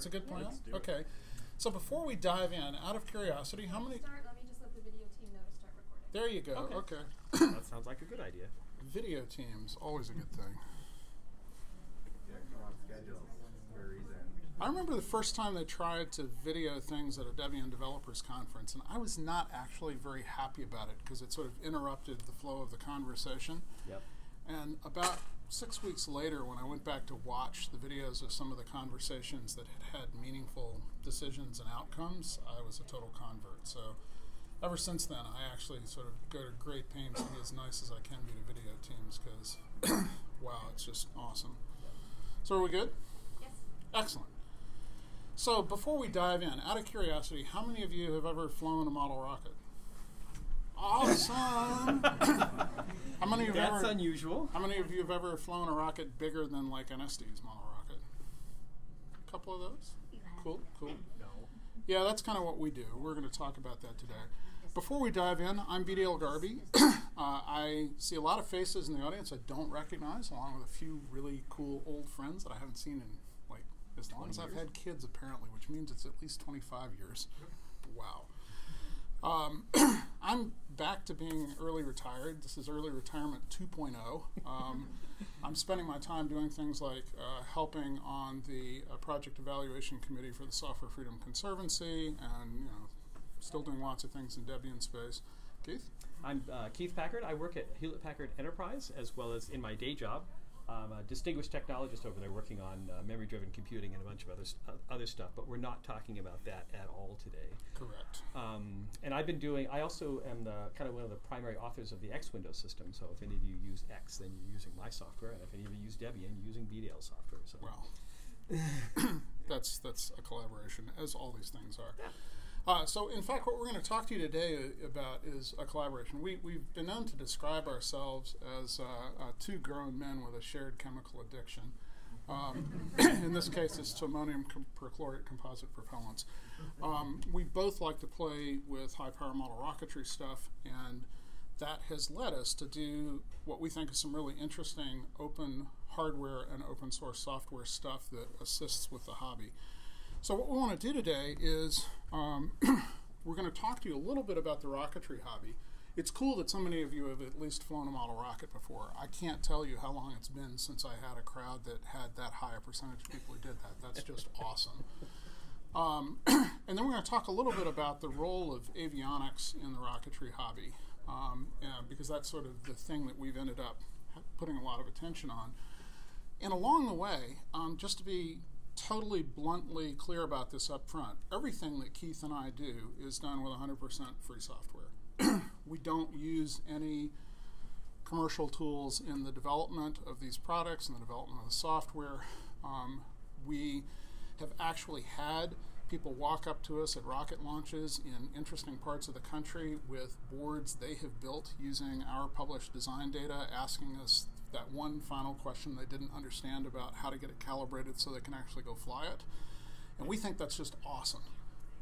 That's a good plan. Let's it. okay. So before we dive in, out of curiosity, how many? Start. Let me just let the video team know to start recording. There you go. Okay. Okay. that sounds like a good idea. Video teams always a good thing. Yeah, come on schedule for a reason. I remember the first time they tried to video things at a Debian Developers Conference, and I was not actually very happy about it because it sort of interrupted the flow of the conversation. Yep. And about six weeks later, when I went back to watch the videos of some of the conversations that had had meaningful decisions and outcomes, I was a total convert. So ever since then, I actually sort of go to great pains to be as nice as I can be to video teams because, wow, it's just awesome. So are we good? Yes. Excellent. So before we dive in, out of curiosity, how many of you have ever flown a model rocket? Awesome. how many of That's ever? unusual. How many of you have ever flown a rocket bigger than like an Estes model rocket? A couple of those. Cool, cool. No. Yeah, that's kind of what we do. We're going to talk about that today. Before we dive in, I'm Bdale Garbee. uh, I see a lot of faces in the audience I don't recognize, along with a few really cool old friends that I haven't seen in like as long as I've had kids, apparently, which means it's at least 25 years. Wow. Um, I'm back to being early retired. This is early retirement 2.0. Um, I'm spending my time doing things like uh, helping on the uh, project evaluation committee for the Software Freedom Conservancy, and you know, still doing lots of things in Debian space. Keith, I'm uh, Keith Packard. I work at Hewlett Packard Enterprise as well as in my day job. I'm a distinguished technologist over there working on uh, memory driven computing and a bunch of other, st- uh, other stuff, but we're not talking about that at all today. correct. Um, and I've been doing, I also am the kind of one of the primary authors of the X Windows system. So if any of you use X, then you're using my software. And if any of you use Debian, you're using Bdale software. So Well, that's that's a collaboration, as all these things are. Uh, so, in fact, what we're going to talk to you today about is a collaboration. We, we've been known to describe ourselves as uh, uh, two grown men with a shared chemical addiction. Um, in this case, it's to ammonium com- perchlorate composite propellants. Um, we both like to play with high power model rocketry stuff, and that has led us to do what we think is some really interesting open hardware and open source software stuff that assists with the hobby. So, what we want to do today is um, we're going to talk to you a little bit about the rocketry hobby. It's cool that so many of you have at least flown a model rocket before. I can't tell you how long it's been since I had a crowd that had that high a percentage of people who did that. That's just awesome. Um, and then we're going to talk a little bit about the role of avionics in the rocketry hobby, um, because that's sort of the thing that we've ended up putting a lot of attention on. And along the way, um, just to be totally bluntly clear about this up front, everything that Keith and I do is done with 100% free software. we don't use any commercial tools in the development of these products and the development of the software. Um, we have actually had people walk up to us at rocket launches in interesting parts of the country with boards they have built using our published design data, asking us that one final question they didn't understand about how to get it calibrated so they can actually go fly it. And we think that's just awesome.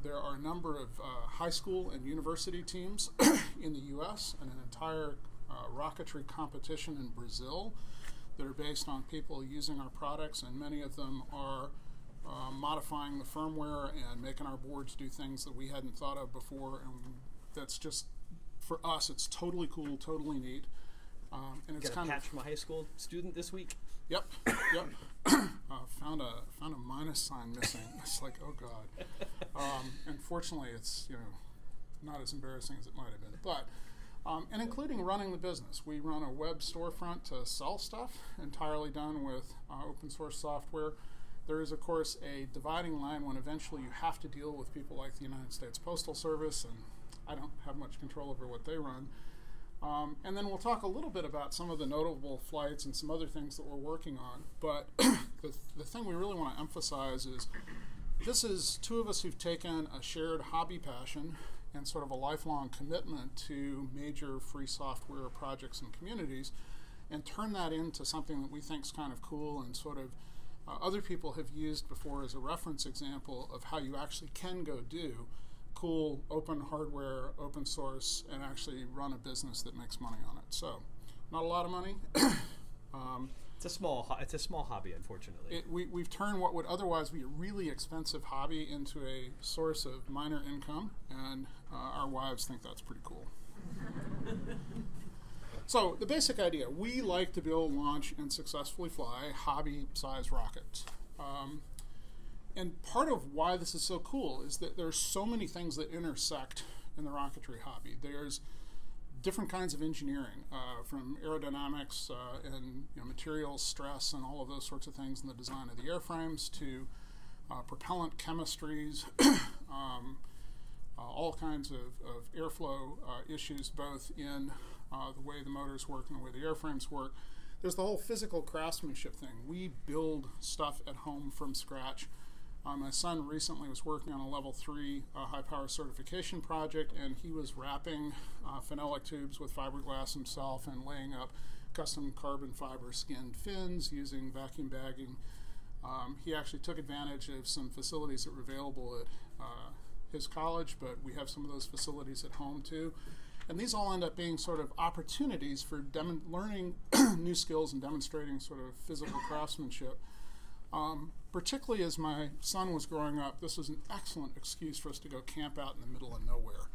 There are a number of uh, high school and university teams in the US and an entire uh, rocketry competition in Brazil that are based on people using our products, and many of them are uh, modifying the firmware and making our boards do things that we hadn't thought of before. And that's just, for us, it's totally cool, totally neat. Um, and it's Got a kind patch of from a high school student this week. Yep, yep. uh, found a found a minus sign missing. It's like, oh god. Um, and fortunately, it's you know not as embarrassing as it might have been. But um, and including running the business, we run a web storefront to sell stuff entirely done with uh, open source software. There is, of course, a dividing line when eventually you have to deal with people like the United States Postal Service, and I don't have much control over what they run. Um, and then we'll talk a little bit about some of the notable flights and some other things that we're working on. But the, the thing we really want to emphasize is this is two of us who've taken a shared hobby passion and sort of a lifelong commitment to major free software projects and communities and turn that into something that we think is kind of cool and sort of uh, other people have used before as a reference example of how you actually can go do cool open hardware, open source, and actually run a business that makes money on it. So, not a lot of money. um, It's a small. It's a small hobby, unfortunately. it, we, we've turned what would otherwise be a really expensive hobby into a source of minor income, and uh, our wives think that's pretty cool. so, the basic idea we like to build, launch, and successfully fly hobby sized rockets. Um, and part of why this is so cool is that there's so many things that intersect in the rocketry hobby. There's different kinds of engineering, uh, from aerodynamics uh, and you know, materials stress and all of those sorts of things in the design of the airframes to uh, propellant chemistries, um, uh, all kinds of, of airflow uh, issues, both in uh, the way the motors work and the way the airframes work. There's the whole physical craftsmanship thing. We build stuff at home from scratch. Uh, my son recently was working on a level three uh, high power certification project, and he was wrapping uh, phenolic tubes with fiberglass himself and laying up custom carbon fiber skinned fins using vacuum bagging. Um, he actually took advantage of some facilities that were available at uh, his college, but we have some of those facilities at home too. And these all end up being sort of opportunities for learning new skills and demonstrating sort of physical craftsmanship. Um, particularly as my son was growing up, this was an excellent excuse for us to go camp out in the middle of nowhere.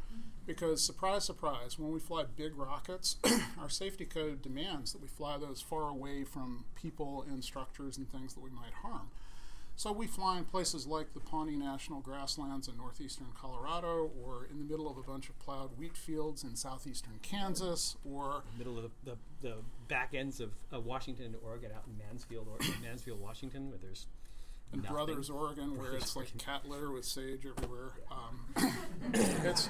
Because, surprise, surprise, when we fly big rockets, our safety code demands that we fly those far away from people and structures and things that we might harm. So we fly in places like the Pawnee National Grasslands in northeastern Colorado, or in the middle of a bunch of plowed wheat fields in southeastern Kansas, or middle of the, the, the back ends of uh, Washington and Oregon, out in Mansfield, or Mansfield, Washington, where there's in nothing. Brothers, Oregon, where it's like cat litter with sage everywhere. Um, it's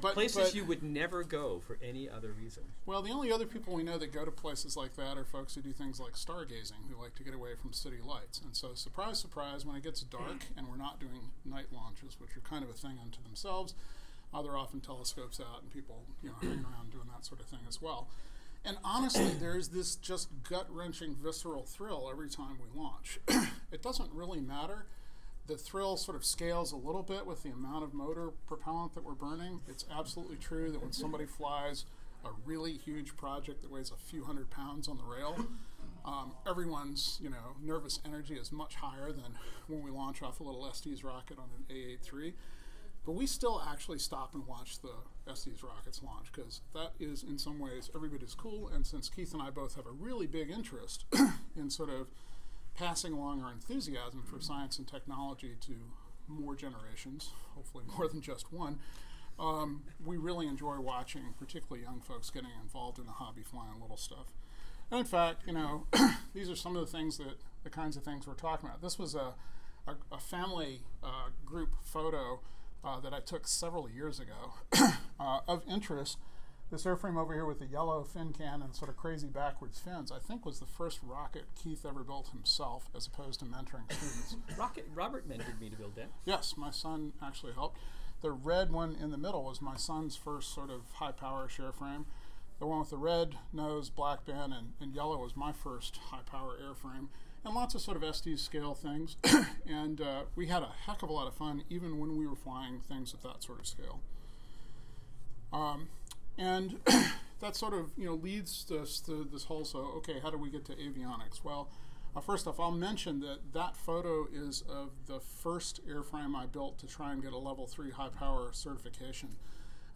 but, places but- you would never go for any other reason. Well, the only other people we know that go to places like that are folks who do things like stargazing, who like to get away from city lights. And so, surprise, surprise, when it gets dark and we're not doing night launches, which are kind of a thing unto themselves, uh, there are often telescopes out and people, you know, hanging around doing that sort of thing as well. And honestly, there's this just gut wrenching, visceral thrill every time we launch. it doesn't really matter. The thrill sort of scales a little bit with the amount of motor propellant that we're burning. It's absolutely true that when somebody flies a really huge project that weighs a few hundred pounds on the rail, um, everyone's you know nervous energy is much higher than when we launch off a little Estes rocket on an A83. But we still actually stop and watch the Estes rockets launch because that is, in some ways, every bit as cool. And since Keith and I both have a really big interest in sort of passing along our enthusiasm for science and technology to more generations, hopefully more than just one, um, we really enjoy watching, particularly young folks getting involved in the hobby flying little stuff. And in fact, you know, these are some of the things that the kinds of things we're talking about. This was a, a, a family uh, group photo uh, that I took several years ago uh, of interest. This airframe over here with the yellow fin can and sort of crazy backwards fins, I think was the first rocket Keith ever built himself as opposed to mentoring students. Rocket Robert mentored me to build that. Yes, my son actually helped. The red one in the middle was my son's first sort of high power airframe. The one with the red nose, black band, and, and yellow was my first high power airframe. And lots of sort of Estes scale things. and uh, we had a heck of a lot of fun even when we were flying things at that sort of scale. Um, and that sort of you know leads us to this whole so okay how do we get to avionics? Well uh, first off i'll mention that that photo is of the first airframe i built to try and get a level 3 high power certification.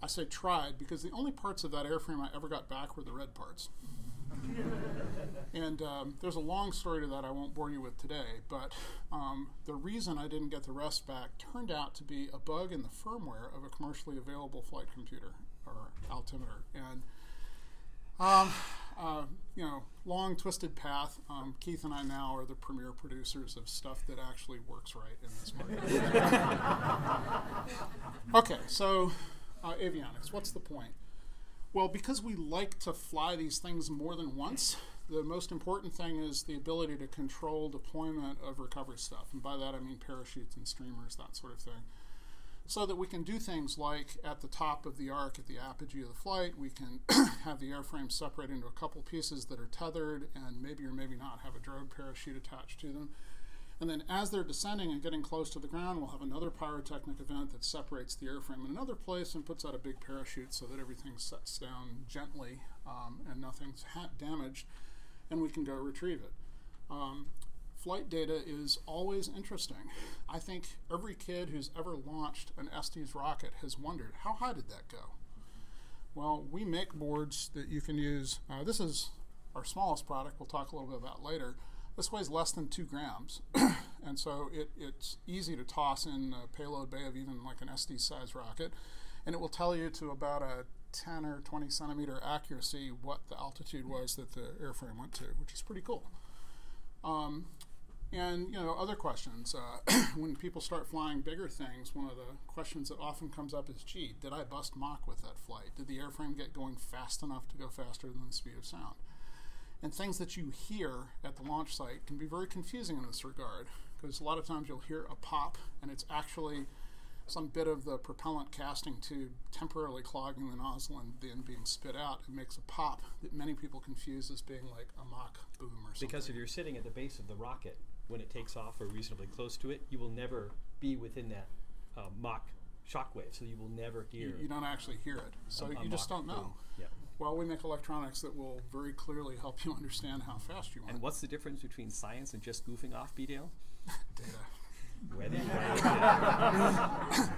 I say tried because the only parts of that airframe i ever got back were the red parts. And um, there's a long story to that I won't bore you with today, but um, the reason I didn't get the rest back turned out to be a bug in the firmware of a commercially available flight computer or altimeter. And, um, uh, you know, long twisted path. Um, Keith and I now are the premier producers of stuff that actually works right in this market. okay, so uh, avionics, what's the point? Well, because we like to fly these things more than once, the most important thing is the ability to control deployment of recovery stuff. And by that I mean parachutes and streamers, that sort of thing. So that we can do things like at the top of the arc, at the apogee of the flight, we can have the airframe separate into a couple pieces that are tethered and maybe or maybe not have a drogue parachute attached to them. And then as they're descending and getting close to the ground, we'll have another pyrotechnic event that separates the airframe in another place and puts out a big parachute so that everything sets down gently um, and nothing's damaged. and we can go retrieve it. Um, flight data is always interesting. I think every kid who's ever launched an Estes rocket has wondered how high did that go? Well, we make boards that you can use. Uh, this is our smallest product, we'll talk a little bit about later. This weighs less than two grams, and so it, it's easy to toss in a payload bay of even like an Estes size rocket, and it will tell you to about a 10 or 20 centimeter accuracy what the altitude was that the airframe went to, which is pretty cool. Um, and you know other questions. Uh, when people start flying bigger things, one of the questions that often comes up is, "Gee, did I bust Mach with that flight? Did the airframe get going fast enough to go faster than the speed of sound?" And things that you hear at the launch site can be very confusing in this regard, because a lot of times you'll hear a pop, and it's actually some bit of the propellant casting tube temporarily clogging the nozzle and then being spit out. It makes a pop that many people confuse as being like a Mach boom or something. Because if you're sitting at the base of the rocket when it takes off or reasonably close to it, you will never be within that uh, Mach shockwave, so you will never hear. you, you don't actually hear it, so a- a you just don't know. Yeah. Well, we make electronics that will very clearly help you understand how fast you are. And what's the difference between science and just goofing off, Bdale? Data. Whether you write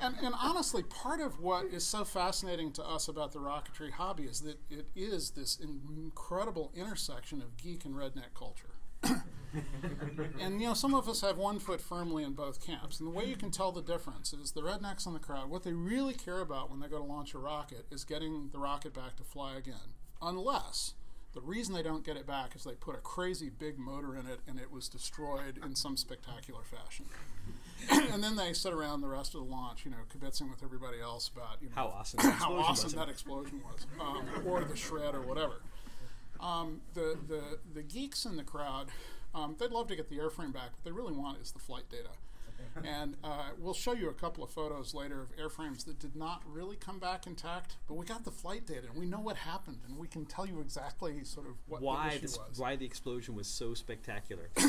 And, and honestly, part of what is so fascinating to us about the rocketry hobby is that it is this incredible intersection of geek and redneck culture. and you know, some of us have one foot firmly in both camps. And the way you can tell the difference is the rednecks in the crowd, what they really care about when they go to launch a rocket is getting the rocket back to fly again. Unless the reason they don't get it back is they put a crazy big motor in it and it was destroyed in some spectacular fashion. and then they sit around the rest of the launch, you know, kibitzing with everybody else about you know How awesome that how explosion awesome was. that explosion was, um, or the shred or whatever. Um, the, the the geeks in the crowd, um, they'd love to get the airframe back, What they really want is the flight data. And uh, we'll show you a couple of photos later of airframes that did not really come back intact, but we got the flight data and we know what happened, and we can tell you exactly sort of what the why issue this, was. why the explosion was so spectacular.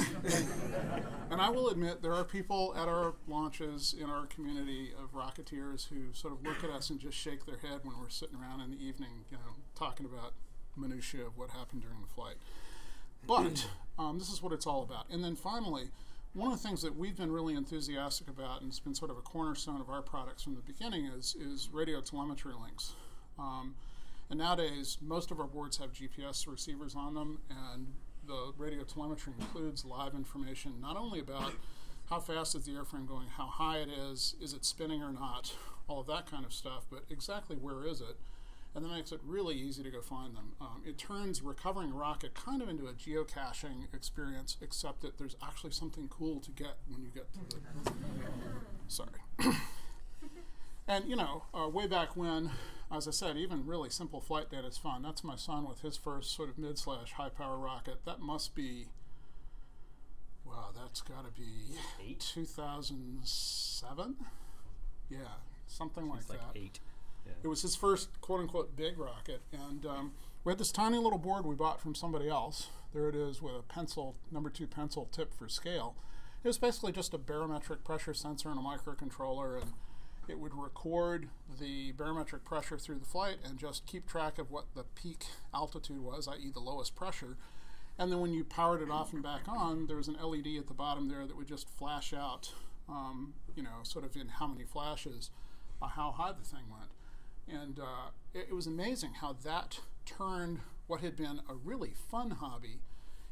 And I will admit, there are people at our launches in our community of Rocketeers who sort of look at us and just shake their head when we're sitting around in the evening, you know, talking about minutiae of what happened during the flight. But um, this is what it's all about. And then finally, one of the things that we've been really enthusiastic about, and it's been sort of a cornerstone of our products from the beginning, is is radio telemetry links. Um, and nowadays, most of our boards have GPS receivers on them, and the radio telemetry includes live information not only about how fast is the airframe going, how high it is, is it spinning or not, all of that kind of stuff, but exactly where is it. And that makes it really easy to go find them. Um, it turns recovering a rocket kind of into a geocaching experience, except that there's actually something cool to get when you get to the. Sorry. And you know, uh, way back when, as I said, even really simple flight data is fun. That's my son with his first sort of mid slash high power rocket. That must be, wow, that's got to be Eight? 2007. Yeah, something like it's like that. eight. It was his first quote unquote big rocket. And um, we had this tiny little board we bought from somebody else. There it is with a pencil, number two pencil tip for scale. It was basically just a barometric pressure sensor and a microcontroller, and it would record the barometric pressure through the flight and just keep track of what the peak altitude was, i.e., the lowest pressure. And then when you powered it off and back on, there was an LED at the bottom there that would just flash out, um, you know, sort of in how many flashes, uh, how high the thing went. And uh, it, it was amazing how that turned what had been a really fun hobby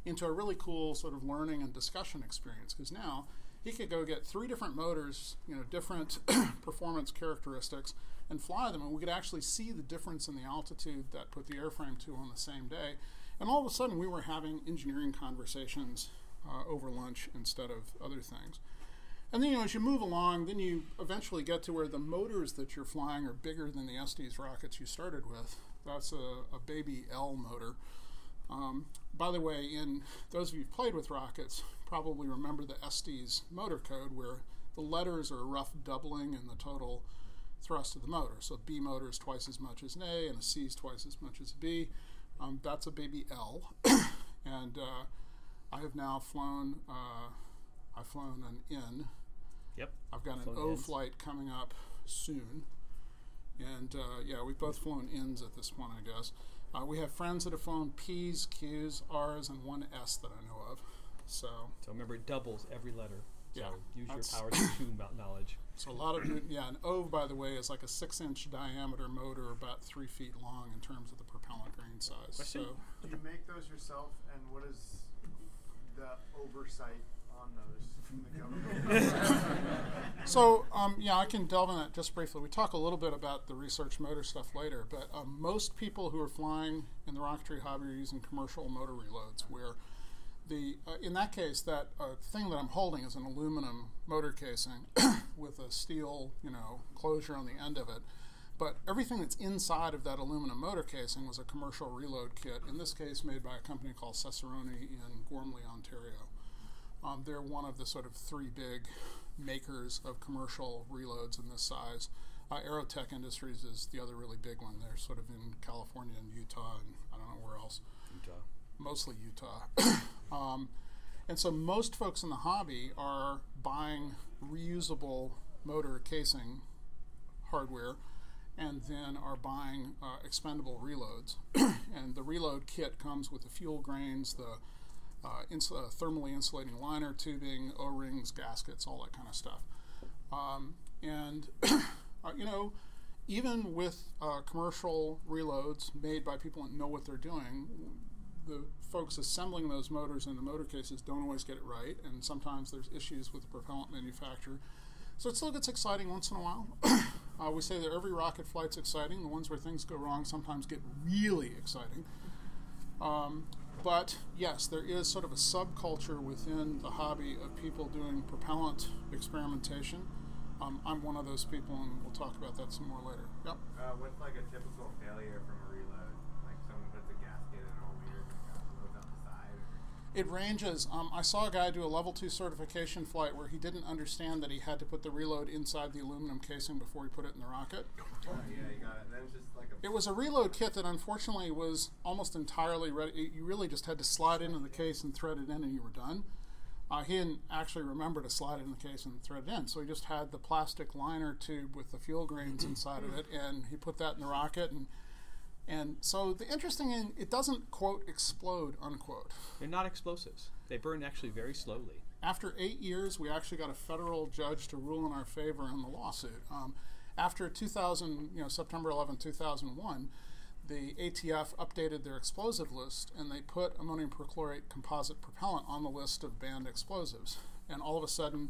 into a really cool sort of learning and discussion experience. Because now he could go get three different motors, you know, different performance characteristics, and fly them, and we could actually see the difference in the altitude that put the airframe to on the same day. And all of a sudden, we were having engineering conversations uh, over lunch instead of other things. And then, you know, as you move along, then you eventually get to where the motors that you're flying are bigger than the Estes rockets you started with. That's a, a baby L motor. Um, by the way, in those of you who've played with rockets, probably remember the Estes motor code where the letters are a rough doubling in the total thrust of the motor. So B motor is twice as much as an A, and a C is twice as much as a B. Um, that's a baby L. and uh, I have now flown, uh, I've flown an N. Yep. I've got an O Ns. flight coming up soon. And uh, yeah, we've both flown ins at this point, I guess. Uh, we have friends that have flown P's, Q's, R's, and one S that I know of. So, So remember, it doubles every letter. So Yeah, use your powers of tune about knowledge. so a lot of yeah. An O by the way, is like a six-inch diameter motor, about three feet long in terms of the propellant grain size. Question? So, Do you make those yourself, and what is the oversight on those from the government? So, um, yeah, I can delve in that just briefly. We talk a little bit about the research motor stuff later, but um, most people who are flying in the rocketry hobby are using commercial motor reloads, where the uh, in that case, that uh, thing that I'm holding is an aluminum motor casing with a steel, you know, closure on the end of it. But everything that's inside of that aluminum motor casing was a commercial reload kit. In this case, made by a company called Cesaroni in Gormley, Ontario. Um, they're one of the sort of three big makers of commercial reloads in this size. Uh, Aerotech Industries is the other really big one. They're sort of in California and Utah, and I don't know where else. Utah. Mostly Utah. um, and so most folks in the hobby are buying reusable motor casing hardware and then are buying uh, expendable reloads. and the reload kit comes with the fuel grains, the uh, uh, thermally insulating liner tubing, O rings, gaskets, all that kind of stuff. Um, and, uh, you know, even with uh, commercial reloads made by people that know what they're doing, the folks assembling those motors in the motor cases don't always get it right, and sometimes there's issues with the propellant manufacturer. So it still gets exciting once in a while. uh, we say that every rocket flight's exciting. The ones where things go wrong sometimes get really exciting. Um, but yes, there is sort of a subculture within the hobby of people doing propellant experimentation. Um, I'm one of those people, and we'll talk about that some more later. Yep. uh, like a typical It ranges. Um, I saw a guy do a level two certification flight where he didn't understand that he had to put the reload inside the aluminum casing before he put it in the rocket. Oh, yeah, you got it. Then it's just like a. It was a reload kit that unfortunately was almost entirely ready. You really just had to slide into the case and thread it in, and you were done. Uh, he didn't actually remember to slide it in the case and thread it in, so he just had the plastic liner tube with the fuel grains inside of it, and he put that in the rocket. And and so the interesting thing, it doesn't quote explode unquote. They're not explosives. They burn actually very slowly. after eight years, we actually got a federal judge to rule in our favor in the lawsuit. Um, after 2000, you know, September 11, 2001, the ATF updated their explosive list and they put ammonium perchlorate composite propellant on the list of banned explosives. And all of a sudden,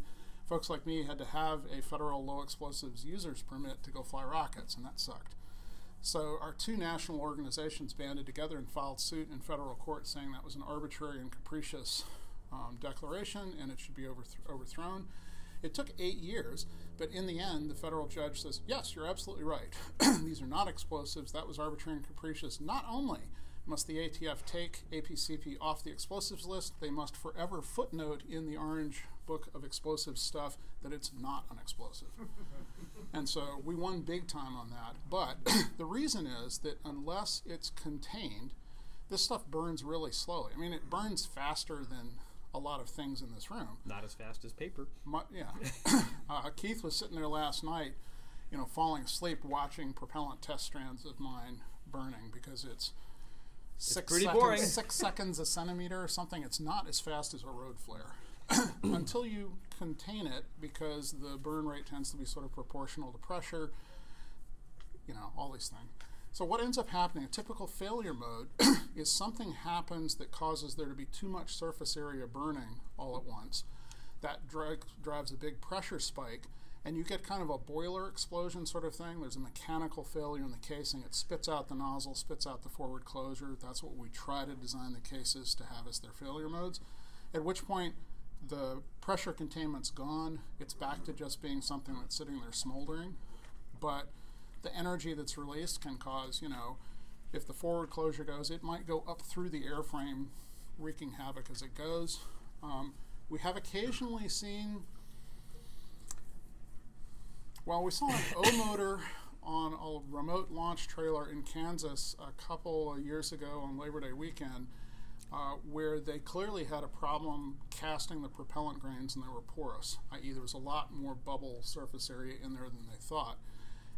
folks like me had to have a federal low explosives users permit to go fly rockets, and that sucked. So our two national organizations banded together and filed suit in federal court saying that was an arbitrary and capricious um, declaration and it should be overth- overthrown. It took eight years, but in the end, the federal judge says, yes, you're absolutely right. These are not explosives. That was arbitrary and capricious. Not only must the ATF take APCP off the explosives list, they must forever footnote in the Orange Book of Explosive Stuff that it's not an explosive. And so we won big time on that. But the reason is that unless it's contained, this stuff burns really slowly. I mean, it burns faster than a lot of things in this room. Not as fast as paper. My, yeah. uh, Keith was sitting there last night, you know, falling asleep watching propellant test strands of mine burning because it's six pretty seconds, boring. six seconds a centimeter or something. It's not as fast as a road flare until you contain it because the burn rate tends to be sort of proportional to pressure. You know, all these things. So what ends up happening? A typical failure mode is something happens that causes there to be too much surface area burning all at once. That dri- drives a big pressure spike, and you get kind of a boiler explosion sort of thing. There's a mechanical failure in the casing. It spits out the nozzle, spits out the forward closure. That's what we try to design the cases to have as their failure modes. At which point, the pressure containment's gone. It's back to just being something that's sitting there smoldering. But the energy that's released can cause, you know, if the forward closure goes, it might go up through the airframe, wreaking havoc as it goes. Um, we have occasionally seen, well, we saw an O motor on a remote launch trailer in Kansas a couple of years ago on Labor Day weekend. Uh, where they clearly had a problem casting the propellant grains and they were porous, i.e., there was a lot more bubble surface area in there than they thought.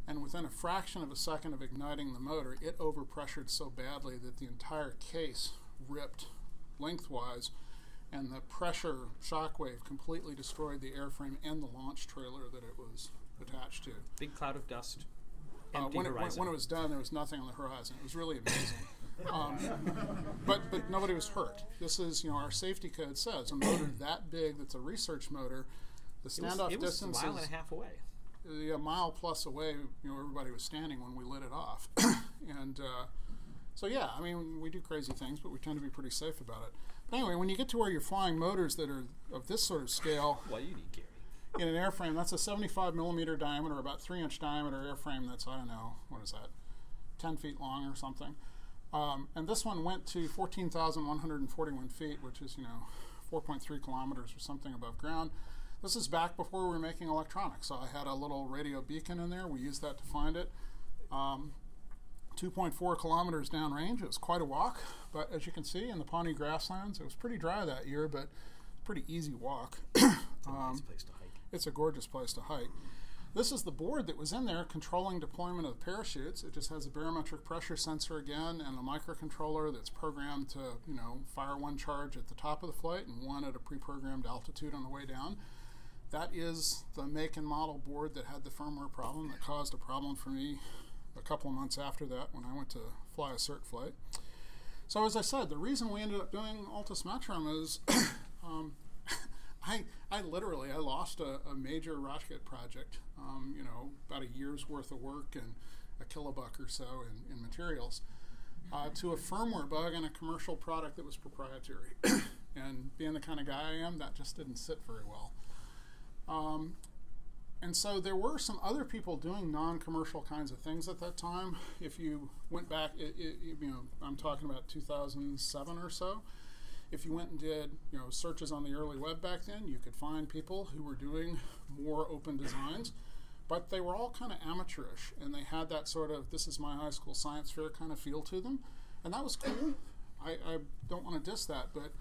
and within a fraction of a second of igniting the motor, it overpressured so badly that the entire case ripped lengthwise, and the pressure shockwave completely destroyed the airframe and the launch trailer that it was attached to. Big cloud of dust. Uh, when, it, when, when it was done, there was nothing on the horizon. It was really amazing. Um, but but nobody was hurt. This is you know our safety code says a motor that big that's a research motor. The it was, standoff it was a distance mile is and a half away. a mile plus away. You know everybody was standing when we lit it off, and uh, so yeah, I mean we do crazy things, but we tend to be pretty safe about it. But anyway, when you get to where you're flying motors that are of this sort of scale, do you need, Gary? in an airframe that's a 75 millimeter diameter, about three inch diameter airframe. That's I don't know what is that, 10 feet long or something. Um, and this one went to 14,141 feet, which is you know 4.3 kilometers or something above ground. This is back before we were making electronics. So I had a little radio beacon in there. We used that to find it. Um, 2.4 kilometers downrange. It was quite a walk, but as you can see in the Pawnee grasslands, it was pretty dry that year, but pretty easy walk. nice place to hike. It's a gorgeous place to hike. This is the board that was in there controlling deployment of the parachutes. It just has a barometric pressure sensor again and a microcontroller that's programmed to, you know, fire one charge at the top of the flight and one at a pre-programmed altitude on the way down. That is the make and model board that had the firmware problem that caused a problem for me a couple of months after that when I went to fly a cert flight. So as I said, the reason we ended up doing Altus Metrum is um, I, I literally I lost a, a major rocket project, um, you know, about a year's worth of work and a kilobuck or so in, in materials, uh, to a firmware bug in a commercial product that was proprietary. and being the kind of guy I am, that just didn't sit very well. Um, and so there were some other people doing non-commercial kinds of things at that time. If you went back, it, it, you know, I'm talking about 2007 or so. If you went and did, you know, searches on the early web back then, you could find people who were doing more open designs, but they were all kind of amateurish, and they had that sort of "this is my high school science fair" kind of feel to them, and that was cool. I, I don't want to diss that, but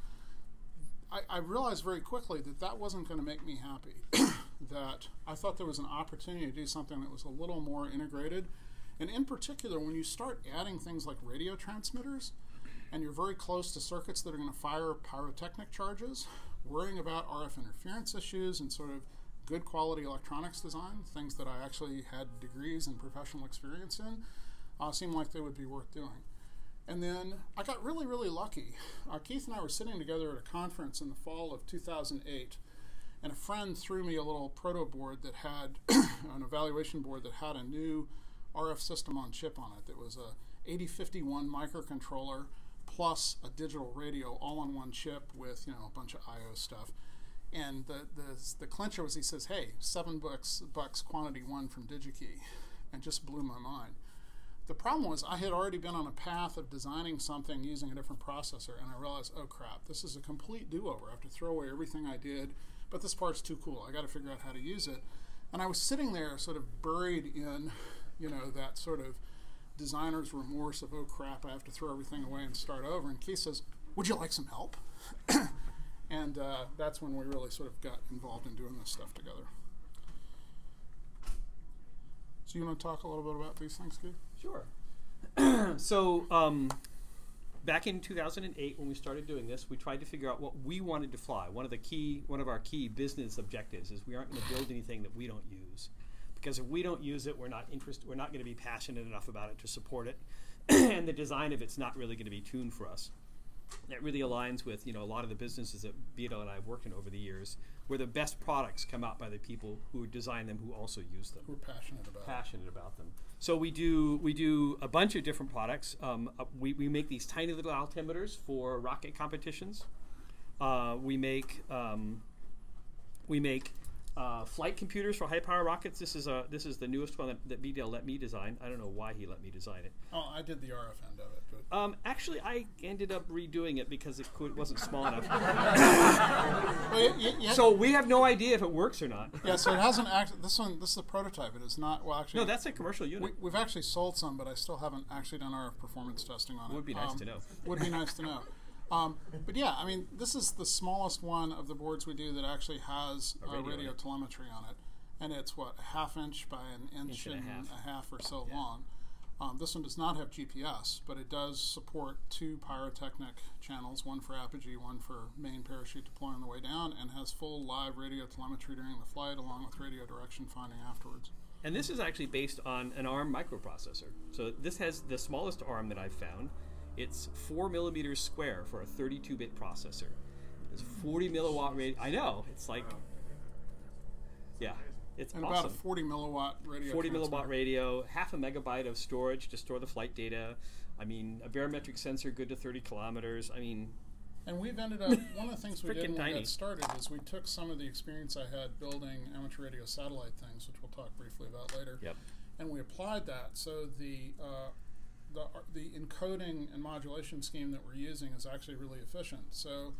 I, I realized very quickly that that wasn't going to make me happy. that I thought there was an opportunity to do something that was a little more integrated. And in particular, when you start adding things like radio transmitters, and you're very close to circuits that are going to fire pyrotechnic charges, worrying about RF interference issues and sort of good quality electronics design, things that I actually had degrees and professional experience in, uh, seemed like they would be worth doing. And then I got really, really lucky. Uh, Keith and I were sitting together at a conference in the fall of 2008, and a friend threw me a little proto board that had an evaluation board that had a new RF system on chip on it. That was a 8051 microcontroller plus a digital radio all on one chip with you know a bunch of I/O stuff. And the the the clincher was he says, "Hey, seven bucks bucks quantity one from DigiKey," and just blew my mind. The problem was I had already been on a path of designing something using a different processor, and I realized, oh crap, this is a complete do-over. I have to throw away everything I did, but this part's too cool. I got to figure out how to use it. And I was sitting there, sort of buried in, you know, that sort of designer's remorse of, oh crap, I have to throw everything away and start over. And Keith says, would you like some help? and uh, that's when we really sort of got involved in doing this stuff together. So you want to talk a little bit about these things, Keith? Sure. so, um, back in 2008, when we started doing this, we tried to figure out what we wanted to fly. One of the key, one of our key business objectives is we aren't going to build anything that we don't use, because if we don't use it, we're not interested. We're not going to be passionate enough about it to support it, and the design of it's not really going to be tuned for us. That really aligns with you know a lot of the businesses that Vito and I have worked in over the years, where the best products come out by the people who design them, who also use them We're passionate about it. passionate about them. So we do we do a bunch of different products. Um, uh, we, we make these tiny little altimeters for rocket competitions. Uh, we make um, we make uh, flight computers for high power rockets. This is a this is the newest one that, that Bdale let me design. I don't know why he let me design it. Oh, I did the RF end of it, but Um, actually, I ended up redoing it because it could, wasn't small enough. well, so we have no idea if it works or not. yeah, so it hasn't actually. This one, this is a prototype. It is not. Well, actually, No, that's a commercial unit. we, we've actually sold some, but I still haven't actually done RF performance testing on it. Would be nice Um, to know. Would be nice to know. Um, but yeah, I mean, this is the smallest one of the boards we do that actually has uh, radio radio telemetry on it. and it's what a half inch by an inch, Inch and a half. or so Yeah. long. Um, this one does not have GPS, but it does support two pyrotechnic channels, one for apogee, one for main parachute deploy on the way down, and has full live radio telemetry during the flight, along with radio direction finding afterwards. And this is actually based on an ARM microprocessor. So this has the smallest ARM that I've found. It's four millimeters square for a 32-bit processor. It's 40 milliwatt rate. I know. It's like, yeah, it's And awesome. about a 40 milliwatt radio. 40 milliwatt radio, half a megabyte of storage to store the flight data. I mean, a barometric sensor good to 30 kilometers. I mean, And we've ended up, one of the things we did when we got started is we took some of the experience I had building amateur radio satellite things, which we'll talk briefly about later, yep. and we applied that. So the, uh, the, the encoding and modulation scheme that we're using is actually really efficient. So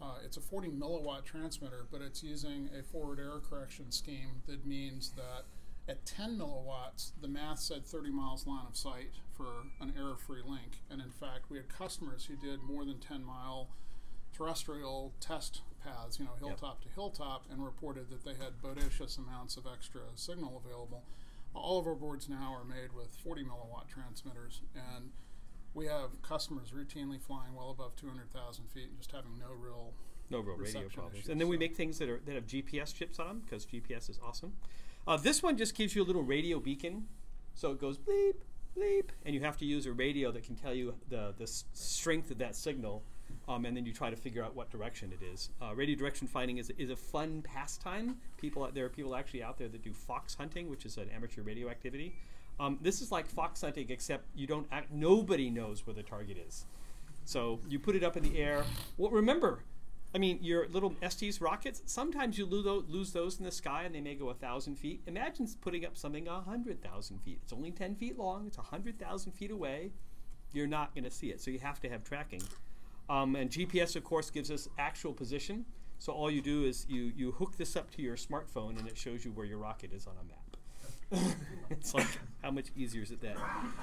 uh, it's a 40 milliwatt transmitter, but it's using a forward error correction scheme that means that at 10 milliwatts, the math said 30 miles line of sight for an error-free link. And in fact, we had customers who did more than 10 mile terrestrial test paths, you know, hilltop to hilltop, and reported that they had bodacious amounts of extra signal available. All of our boards now are made with 40 milliwatt transmitters, and we have customers routinely flying well above 200,000 feet and just having no real No real radio problems. issues, and then we make things that are that have GPS chips on them because GPS is awesome. Uh, this one just gives you a little radio beacon, so it goes bleep bleep, and you have to use a radio that can tell you the the strength of that signal. Um, and then you try to figure out what direction it is. Uh, radio direction finding is, is a fun pastime. People there are people actually out there that do fox hunting, which is an amateur radio activity. Um, this is like fox hunting, except you don't act. Nobody knows where the target is. So you put it up in the air. Well, remember, I mean, your little Estes rockets, sometimes you lose those, in the sky and they may go a 1,000 feet. Imagine putting up something a 100,000 feet. It's only 10 feet long, it's a 100,000 feet away. You're not going to see it. So you have to have tracking. Um, and GPS, of course, gives us actual position. So all you do is you, you hook this up to your smartphone and it shows you where your rocket is on a map. it's like, how much easier is it that?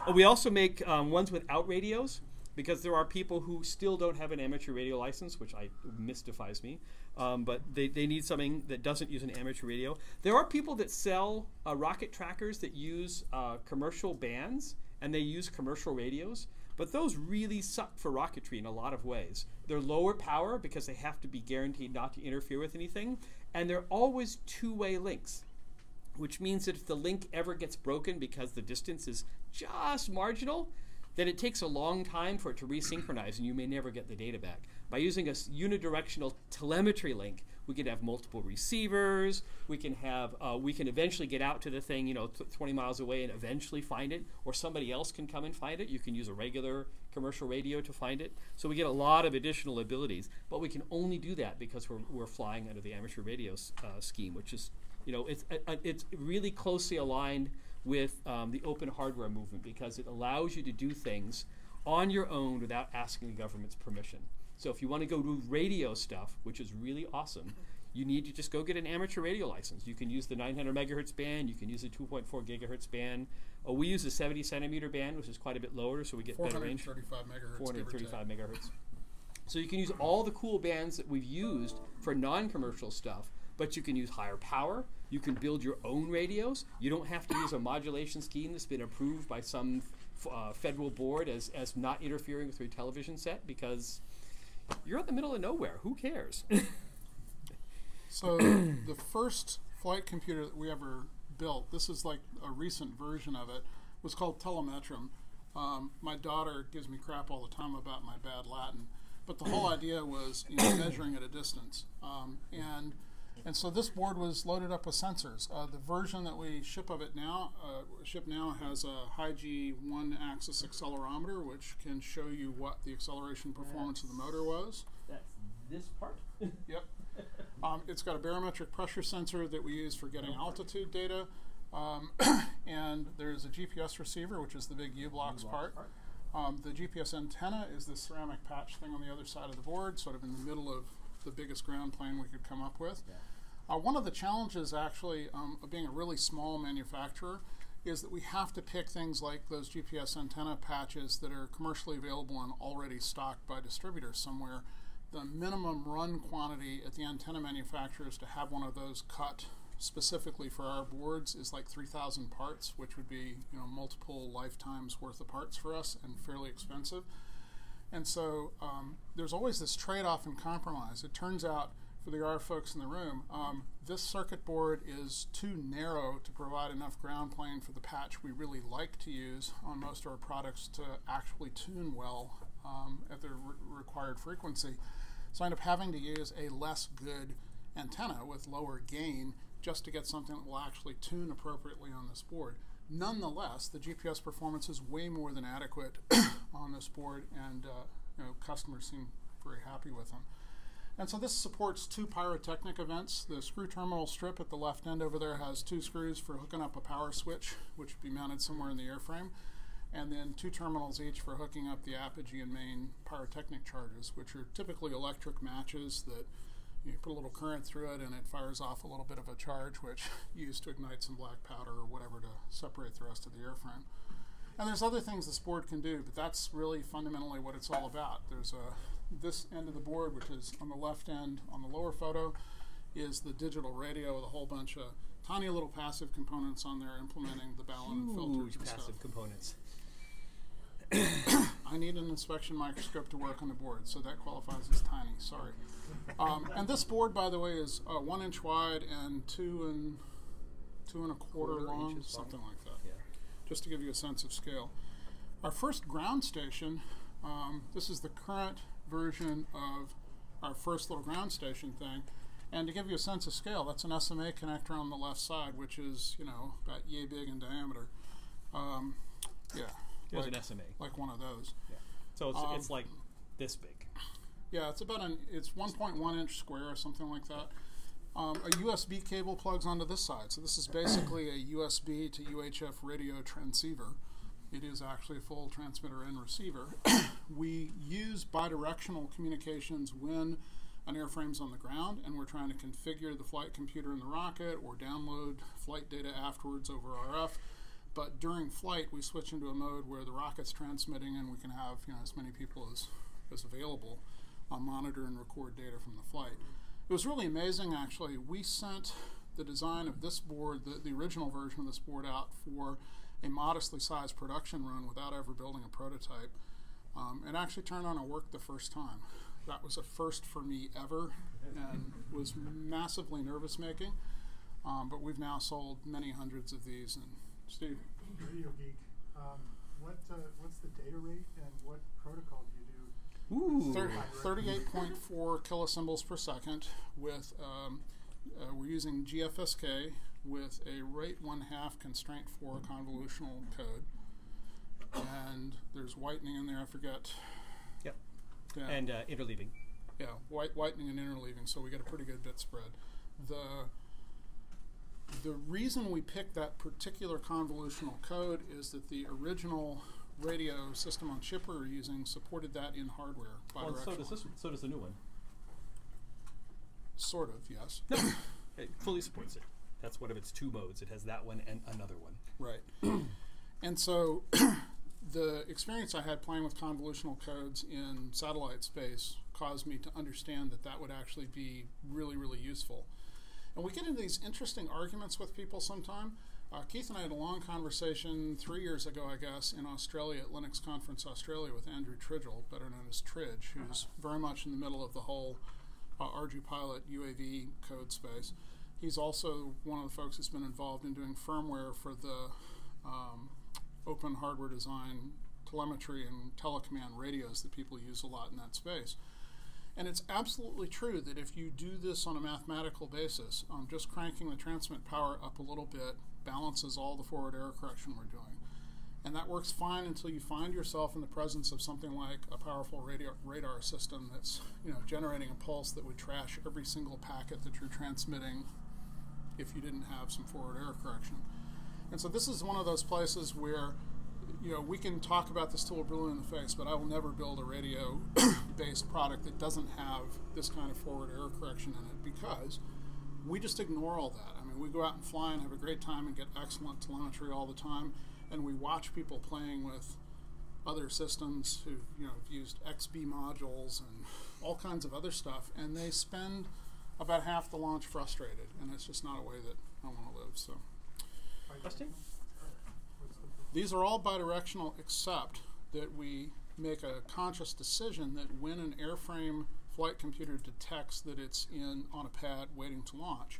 Uh, we also make um, ones without radios because there are people who still don't have an amateur radio license, which I mystifies me. Um, but they, they need something that doesn't use an amateur radio. There are people that sell uh, rocket trackers that use uh, commercial bands and they use commercial radios. But those really suck for rocketry in a lot of ways. They're lower power because they have to be guaranteed not to interfere with anything, and they're always two way links which means that if the link ever gets broken because the distance is just marginal, then it takes a long time for it to resynchronize and you may never get the data back. By using a unidirectional telemetry link, we can have multiple receivers. We can have, uh, we can eventually get out to the thing, you know, t- 20 miles away and eventually find it, or somebody else can come and find it. You can use a regular commercial radio to find it. So we get a lot of additional abilities, but we can only do that because we're, we're flying under the amateur radio uh, scheme, which is you know, it's uh, uh, it's really closely aligned with um, the open hardware movement because it allows you to do things on your own without asking the government's permission. So if you want to go do radio stuff, which is really awesome, you need to just go get an amateur radio license. You can use the 900 megahertz band. You can use the 2.4 gigahertz band. Uh, we use the 70 centimeter band, which is quite a bit lower, so we get better range. 435 megahertz. give or take. 435 megahertz. So you can use all the cool bands that we've used for non-commercial stuff, but you can use higher power. You can build your own radios. You don't have to use a modulation scheme that's been approved by some f- uh, federal board as, as not interfering with your television set because you're in the middle of nowhere. Who cares? So the first flight computer that we ever built, this is like a recent version of it, was called TeleMetrum. Um, my daughter gives me crap all the time about my bad Latin, but the whole idea was you know, measuring at a distance. Um, and and so this board was loaded up with sensors. Uh, the version that we ship of it now, uh, ship now has a high G one-axis accelerometer, which can show you what the acceleration performance of the motor was. That's this part. Yep. Um, it's got a barometric pressure sensor that we use for getting altitude data. Um, and there's a GPS receiver, which is the big u-blox part. Um, the GPS antenna is this ceramic patch thing on the other side of the board, sort of in the middle of the biggest ground plane we could come up with. Uh, one of the challenges, actually, um, of being a really small manufacturer is that we have to pick things like those GPS antenna patches that are commercially available and already stocked by distributors somewhere. The minimum run quantity at the antenna manufacturers to have one of those cut specifically for our boards is like 3,000 parts, which would be you know multiple lifetimes worth of parts for us and fairly expensive. And so um, there's always this trade-off and compromise. It turns out for the RF folks in the room, um, this circuit board is too narrow to provide enough ground plane for the patch we really like to use on most of our products to actually tune well um, at the re- required frequency. So I end up having to use a less good antenna with lower gain just to get something that will actually tune appropriately on this board. Nonetheless, the GPS performance is way more than adequate on this board, and uh, you know, customers seem very happy with them. And so this supports two pyrotechnic events. The screw terminal strip at the left end over there has two screws for hooking up a power switch, which would be mounted somewhere in the airframe, and then two terminals each for hooking up the apogee and main pyrotechnic charges, which are typically electric matches that you put a little current through it and it fires off a little bit of a charge, which you use to ignite some black powder or whatever to separate the rest of the airframe. And there's other things this board can do, but that's really fundamentally what it's all about. There's a this end of the board, which is on the left end on the lower photo, is the digital radio with a whole bunch of tiny little passive components on there implementing the balun filters Huge and passive stuff. components. I need an inspection microscope to work on the board, so that qualifies as tiny. Sorry. Um, and this board, by the way, is uh, one inch wide and two and two and a quarter, Quarter long, inches long. something like that Yeah. just to give you a sense of scale. Our first ground station, um, this is the current version of our first little ground station thing. And to give you a sense of scale, that's an SMA connector on the left side, which is, you know, about yay big in diameter. Um, yeah, There's like, an SMA. like one of those. Yeah. So it's, Um, it's like this big. Yeah, it's about an it's 1.1 inch square or something like that. Um, a USB cable plugs onto this side, so this is basically a USB to UHF radio transceiver. It is actually a full transmitter and receiver. we use bidirectional communications when an airframe's on the ground and we're trying to configure the flight computer in the rocket or download flight data afterwards over RF. But during flight, we switch into a mode where the rocket's transmitting and we can have you know as many people as, as available uh, monitor and record data from the flight. It was really amazing, actually. We sent the design of this board, the, the original version of this board, out for a modestly sized production run without ever building a prototype. Um, it actually turned on and worked the first time. That was a first for me ever and was massively nervous making. Um, but we've now sold many hundreds of these. And Steve, Radio Geek. Um, what uh, what's the data rate and what protocol do you do? Ooh. Thir- 38.4 kilosymbols per second with um, uh, we're using GFSK with a rate one half constraint four convolutional code and there's whitening in there I forget Yep. yeah, And uh, interleaving. yeah white whitening and interleaving so we get a pretty good bit spread the the reason we picked that particular convolutional code is that the original radio system on chip we were using supported that in hardware Well, so does this. So does the new one. Sort of, yes. It fully supports it. That's one of its two modes. It has that one and another one. Right. and so the experience I had playing with convolutional codes in satellite space caused me to understand that that would actually be really, really useful. And we get into these interesting arguments with people sometime. Uh, Keith and I had a long conversation three years ago, I guess, in Australia at Linux Conference Australia with Andrew Tridgell, better known as Tridge, who's very much in the middle of the whole ArduPilot UAV code space. He's also one of the folks who's been involved in doing firmware for the um, open hardware design telemetry and telecommand radios that people use a lot in that space. And it's absolutely true that if you do this on a mathematical basis, um, just cranking the transmit power up a little bit balances all the forward error correction we're doing. And that works fine until you find yourself in the presence of something like a powerful radio, radar system that's you know generating a pulse that would trash every single packet that you're transmitting if you didn't have some forward error correction. And so this is one of those places where you know we can talk about this till we're blue in the face, but I will never build a radio based product that doesn't have this kind of forward error correction in it because we just ignore all that. I mean, we go out and fly and have a great time and get excellent telemetry all the time, and we watch people playing with other systems who you know have used XBee modules and all kinds of other stuff, and they spend about half the launch frustrated, and it's just not a way that I want to live. So Question? These are all bidirectional, except that we make a conscious decision that when an airframe flight computer detects that it's in on a pad waiting to launch,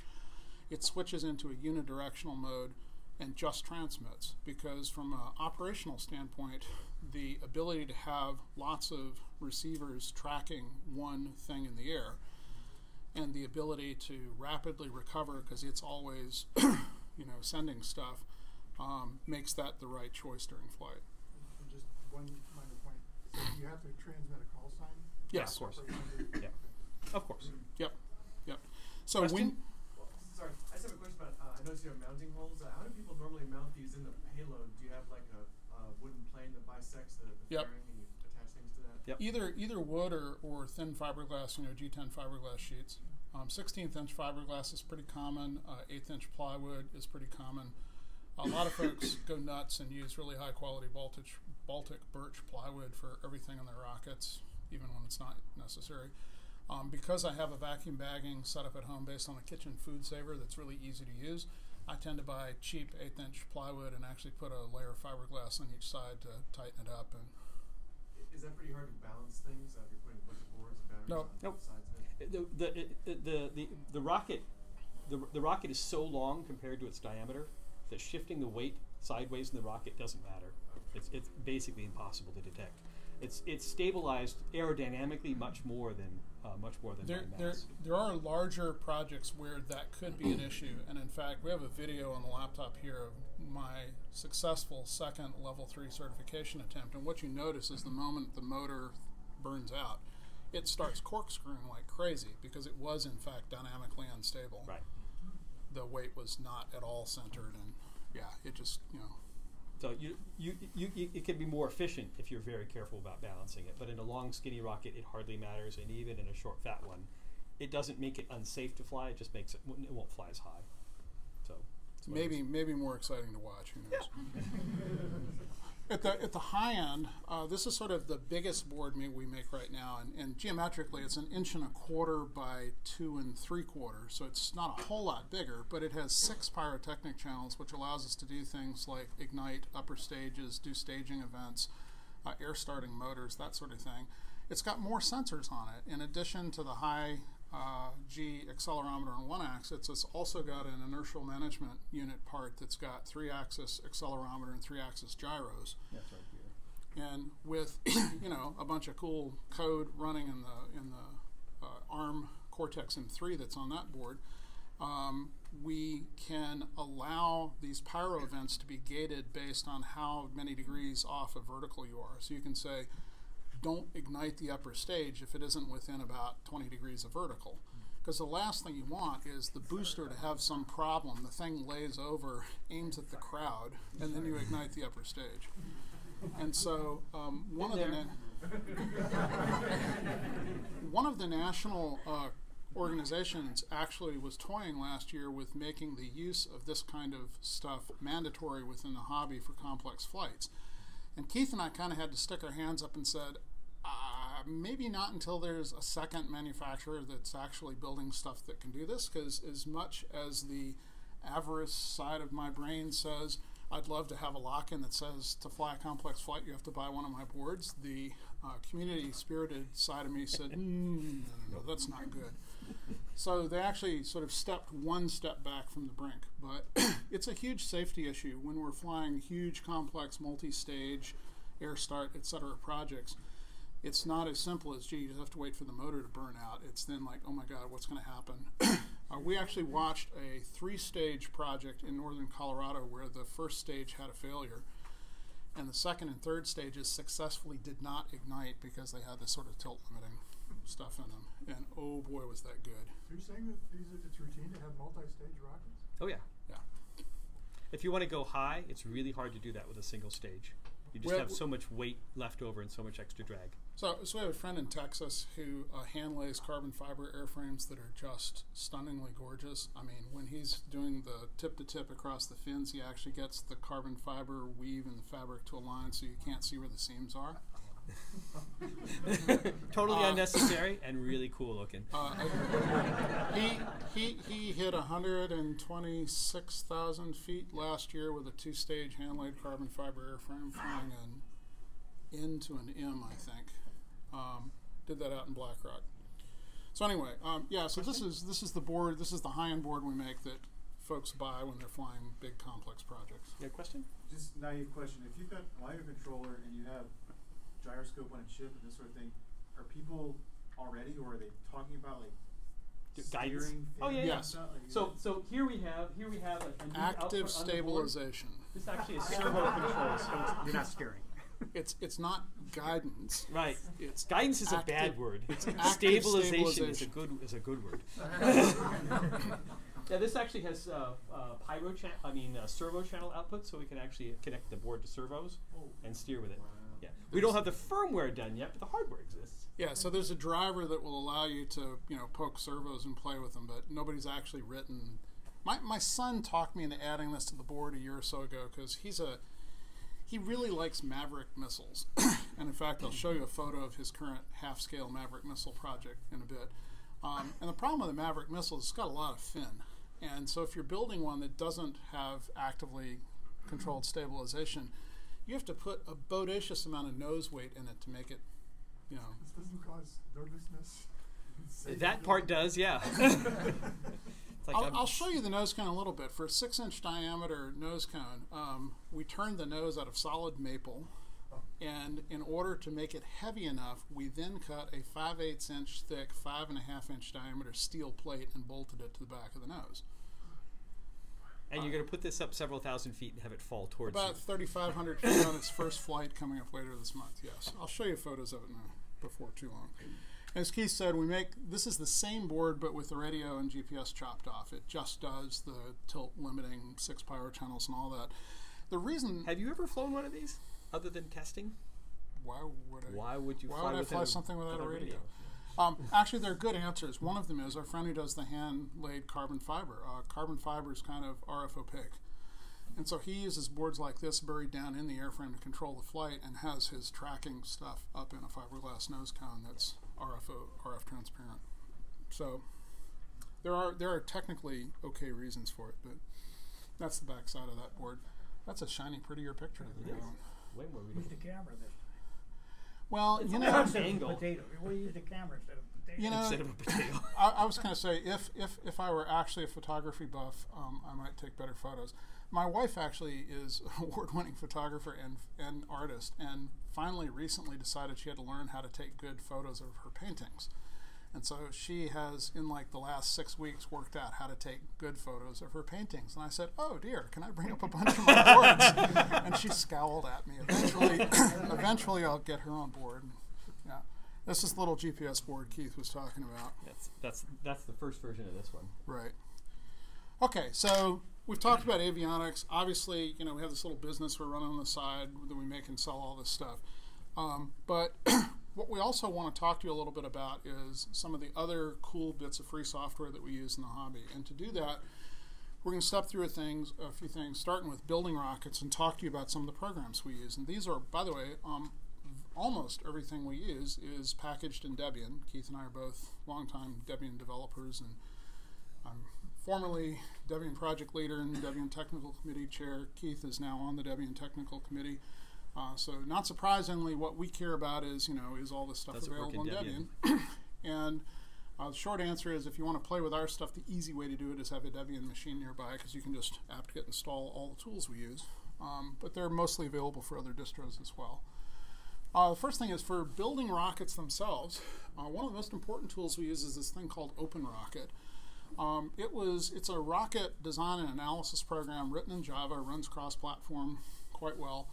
it switches into a unidirectional mode and just transmits because from an operational standpoint the ability to have lots of receivers tracking one thing in the air and the ability to rapidly recover because it's always you know sending stuff um, makes that the right choice during flight And just one minor point. So you have to transmit a call sign? Yes. of course. Operation- Yeah. Of course. yep yep so Question? when Well, sorry, I just have a question about. Uh, I noticed you have mounting holes. Uh, how do people normally mount these in the payload? Do you have like a, a wooden plane that bisects the, the Yep. you attach things to that? Yep. either either wood or, or thin fiberglass, you know, G10 fiberglass sheets. Um, 16th inch fiberglass is pretty common. Uh, eighth inch plywood is pretty common. A lot of folks go nuts and use really high quality Baltic Baltic birch plywood for everything in their rockets, even when it's not necessary. Um, because I have a vacuum bagging set up at home based on a kitchen food saver that's really easy to use, I tend to buy cheap eighth inch plywood and actually put a layer of fiberglass on each side to tighten it up and that pretty hard to balance things? Uh, if you're putting a bunch of boards and batteries No. on Nope. both sides of it? the the, it- the the the rocket the, the rocket is so long compared to its diameter that shifting the weight sideways in the rocket doesn't matter. It's it's basically impossible to detect. It's it's stabilized aerodynamically much more than uh, much more than There, there, there are larger projects where that could be an issue, and in fact, we have a video on the laptop here of my successful second level three certification attempt. And what you notice is the mm-hmm. moment the motor burns out, it starts corkscrewing like crazy because it was in fact dynamically unstable. Right. The weight was not at all centered, and yeah, it just you know So you, you, you, you, it can be more efficient if you're very careful about balancing it. But in a long, skinny rocket, it hardly matters, and even in a short, fat one, it doesn't make it unsafe to fly. It just makes it it won't fly as high. So it's one of maybe maybe more exciting to watch. Who knows? at the at the high end, uh, this is sort of the biggest board me- we make right now, and, and geometrically, it's an inch and a quarter by two and three quarters, so it's not a whole lot bigger, but it has six pyrotechnic channels, which allows us to do things like ignite upper stages, do staging events, uh, air starting motors, that sort of thing. It's got more sensors on it. In addition to the high uh, G accelerometer on one axis, it's also got an inertial management unit part that's got three axis accelerometer and three axis gyros. That's right here. And with you know a bunch of cool code running in the in the uh, ARM Cortex M3 that's on that board, um, we can allow these pyro events to be gated based on how many degrees off of vertical you are. So you can say, don't ignite the upper stage if it isn't within about 20 degrees of vertical. Because the last thing you want is the booster to have some problem. The thing lays over, aims at the crowd, and then you ignite the upper stage. And so um, one of one of the national uh, organizations actually was toying last year with making the use of this kind of stuff mandatory within the hobby for complex flights. And Keith and I kind of had to stick our hands up and said, uh, maybe not until there's a second manufacturer that's actually building stuff that can do this. Because as much as the avarice side of my brain says, I'd love to have a lock-in that says to fly a complex flight you have to buy one of my boards. The uh, community-spirited side of me said, mm, no, no, no, that's not good. So they actually sort of stepped one step back from the brink. But it's a huge safety issue when we're flying huge, complex, multi-stage, air start, et cetera projects. It's not as simple as, gee, you just have to wait for the motor to burn out. It's then like, oh my God, what's going to happen? uh, we actually watched a three-stage project in northern Colorado where the first stage had a failure and the second and third stages successfully did not ignite because they had this sort of tilt limiting stuff in them. And oh boy, was that good. You're saying that these, it's routine to have multi-stage rockets? Oh yeah. Yeah. If you want to go high, it's really hard to do that with a single stage. You just Well, have so much weight left over and so much extra drag. So, so we have a friend in Texas who uh, hand lays carbon fiber airframes that are just stunningly gorgeous. I mean, when he's doing the tip to tip across the fins, he actually gets the carbon fiber weave and the fabric to align so you can't see where the seams are. totally Uh, unnecessary and really cool looking. Uh, he, he, he hit 126,000 feet last year with a two-stage hand-laid carbon fiber airframe flying an N to an M, I think. Um, did that out in Black Rock. So anyway, um, yeah. So this is this is the board. This is the high-end board we make that folks buy when they're flying big complex projects. Yeah. question? Just naive question. If you've got a controller and you have gyroscope on a chip and this sort of thing, are people already or are they talking about like D- guidance? steering Oh, yeah, things yeah. and? Like, So, so here we have here we have a, a Active on the board. stabilization. This actually is servo control. So You're not steering. It's it's not guidance. right. It's Guidance is a bad word. active Stabilization, is a good is a good word. yeah, this actually has uh, uh, pyro cha- I mean uh, servo channel output, so we can actually connect the board to servos and steer with it. Yeah, we don't have the firmware done yet, but the hardware exists. Yeah, so there's a driver that will allow you to, you know, poke servos and play with them, but nobody's actually written. My, my son talked me into adding this to the board a year or so ago because he's a he really likes Maverick missiles, and in fact, I'll show you a photo of his current half-scale Maverick missile project in a bit. Um, and the problem with the Maverick missile is it's got a lot of fin, and so if you're building one that doesn't have actively controlled stabilization, you have to put a bodacious amount of nose weight in it to make it, you know, This doesn't cause nervousness. That part does, yeah. Like I'll, I'll show you the nose cone a little bit. For a six inch diameter nose cone, um, we turned the nose out of solid maple. And in order to make it heavy enough, we then cut a 5 8 inch thick, 5.5 inch diameter steel plate and bolted it to the back of the nose. And you're going to put this up several thousand feet and have it fall towards About you. 3,500 feet on its first flight coming up later this month, yes. I'll show you photos of it now before too long. As Keith said, we make this is the same board but with the radio and GPS chopped off. It just does the tilt limiting, six power channels, and all that. The reason Have you ever flown one of these, other than testing? why would I Why would you Why fly would I fly something without a without radio? Um, actually, there are good answers. One of them is our friend who does the hand laid carbon fiber. Uh, carbon fiber is kind of RF opaque. And so he uses boards like this buried down in the airframe to control the flight and has his tracking stuff up in a fiberglass nose cone that's RF, o- RF transparent. So there are there are technically okay reasons for it, but that's the back side of that board. That's a shiny, prettier picture. than the other one. Way more Use the camera this Well, It's you know, large angle. Potato. We use the camera instead of potato. You know, Instead of a potato. I, I was going to say if, if if I were actually a photography buff, um, I might take better photos. My wife actually is an award-winning photographer and and artist, and finally recently decided she had to learn how to take good photos of her paintings. And so she has, in like the last six weeks, worked out how to take good photos of her paintings. And I said, "Oh dear, can I bring up a bunch of my boards?" and she scowled at me. Eventually, eventually, I'll get her on board. Yeah, That's this is the little GPS board Keith was talking about. That's that's that's the first version of this one. Right. Okay, so we've talked about avionics. Obviously, you know, we have this little business we're running on the side that we make and sell all this stuff. Um, but what we also want to talk to you a little bit about is some of the other cool bits of free software that we use in the hobby. And to do that, we're going to step through a things, a few things, starting with building rockets, and talk to you about some of the programs we use. And these are, by the way, um, almost everything we use is packaged in Debian. Keith and I are both longtime Debian developers, and I'm formerly Debian project leader and Debian technical committee chair. Keith is now on the Debian technical committee. Uh, so, not surprisingly, what we care about is, you know, is all this stuff Does available in in Debian? and uh, the short answer is, if you want to play with our stuff, the easy way to do it is have a Debian machine nearby because you can just apt-get install all the tools we use. Um, but they're mostly available for other distros as well. Uh, the first thing is for building rockets themselves. Uh, one of the most important tools we use is this thing called OpenRocket. Um, it was it's a rocket design and analysis program written in Java, runs cross-platform quite well.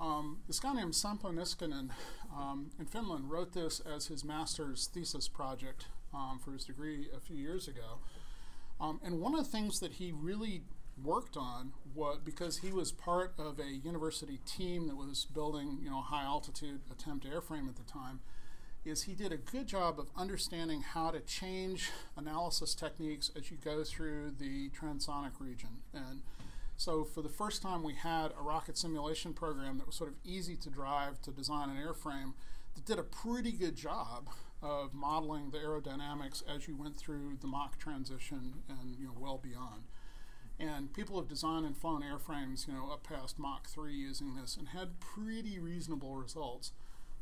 Um, this guy named Sampo Niskanen um, in Finland wrote this as his master's thesis project um, for his degree a few years ago. Um, and one of the things that he really worked on was because he was part of a university team that was building, you know, high altitude attempt airframe at the time, is he did a good job of understanding how to change analysis techniques as you go through the transonic region. And so for the first time we had a rocket simulation program that was sort of easy to drive to design an airframe that did a pretty good job of modeling the aerodynamics as you went through the Mach transition and you know well beyond. And people have designed and flown airframes, you know, up past Mach 3 using this and had pretty reasonable results.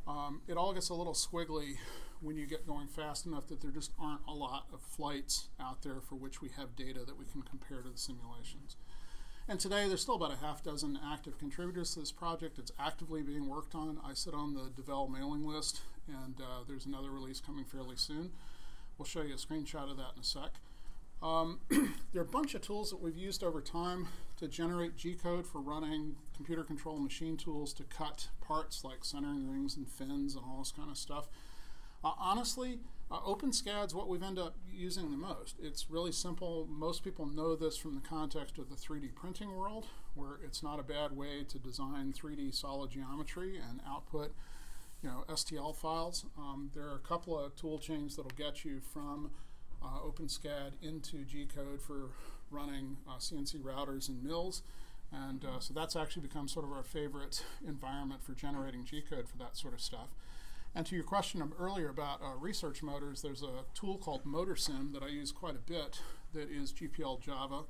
Um, it all gets a little squiggly when you get going fast enough that there just aren't a lot of flights out there for which we have data that we can compare to the simulations. And today there's still about a half dozen active contributors to this project. It's actively being worked on. I sit on the Devel mailing list, and uh, there's another release coming fairly soon. We'll show you a screenshot of that in a sec. Um, there are a bunch of tools that we've used over time to generate G-code for running computer control machine tools to cut parts like centering rings and fins and all this kind of stuff. Uh, honestly, uh, OpenSCAD is what we've ended up using the most. It's really simple. Most people know this from the context of the 3D printing world, where it's not a bad way to design 3D solid geometry and output you know, STL files. Um, there are a couple of tool chains that'll get you from uh, OpenSCAD into G-code for running uh, CNC routers and mills. And uh, so that's actually become sort of our favorite environment for generating G-code for that sort of stuff. And to your question earlier about uh, research motors, there's a tool called MotorSim that I use quite a bit that is GPL Java.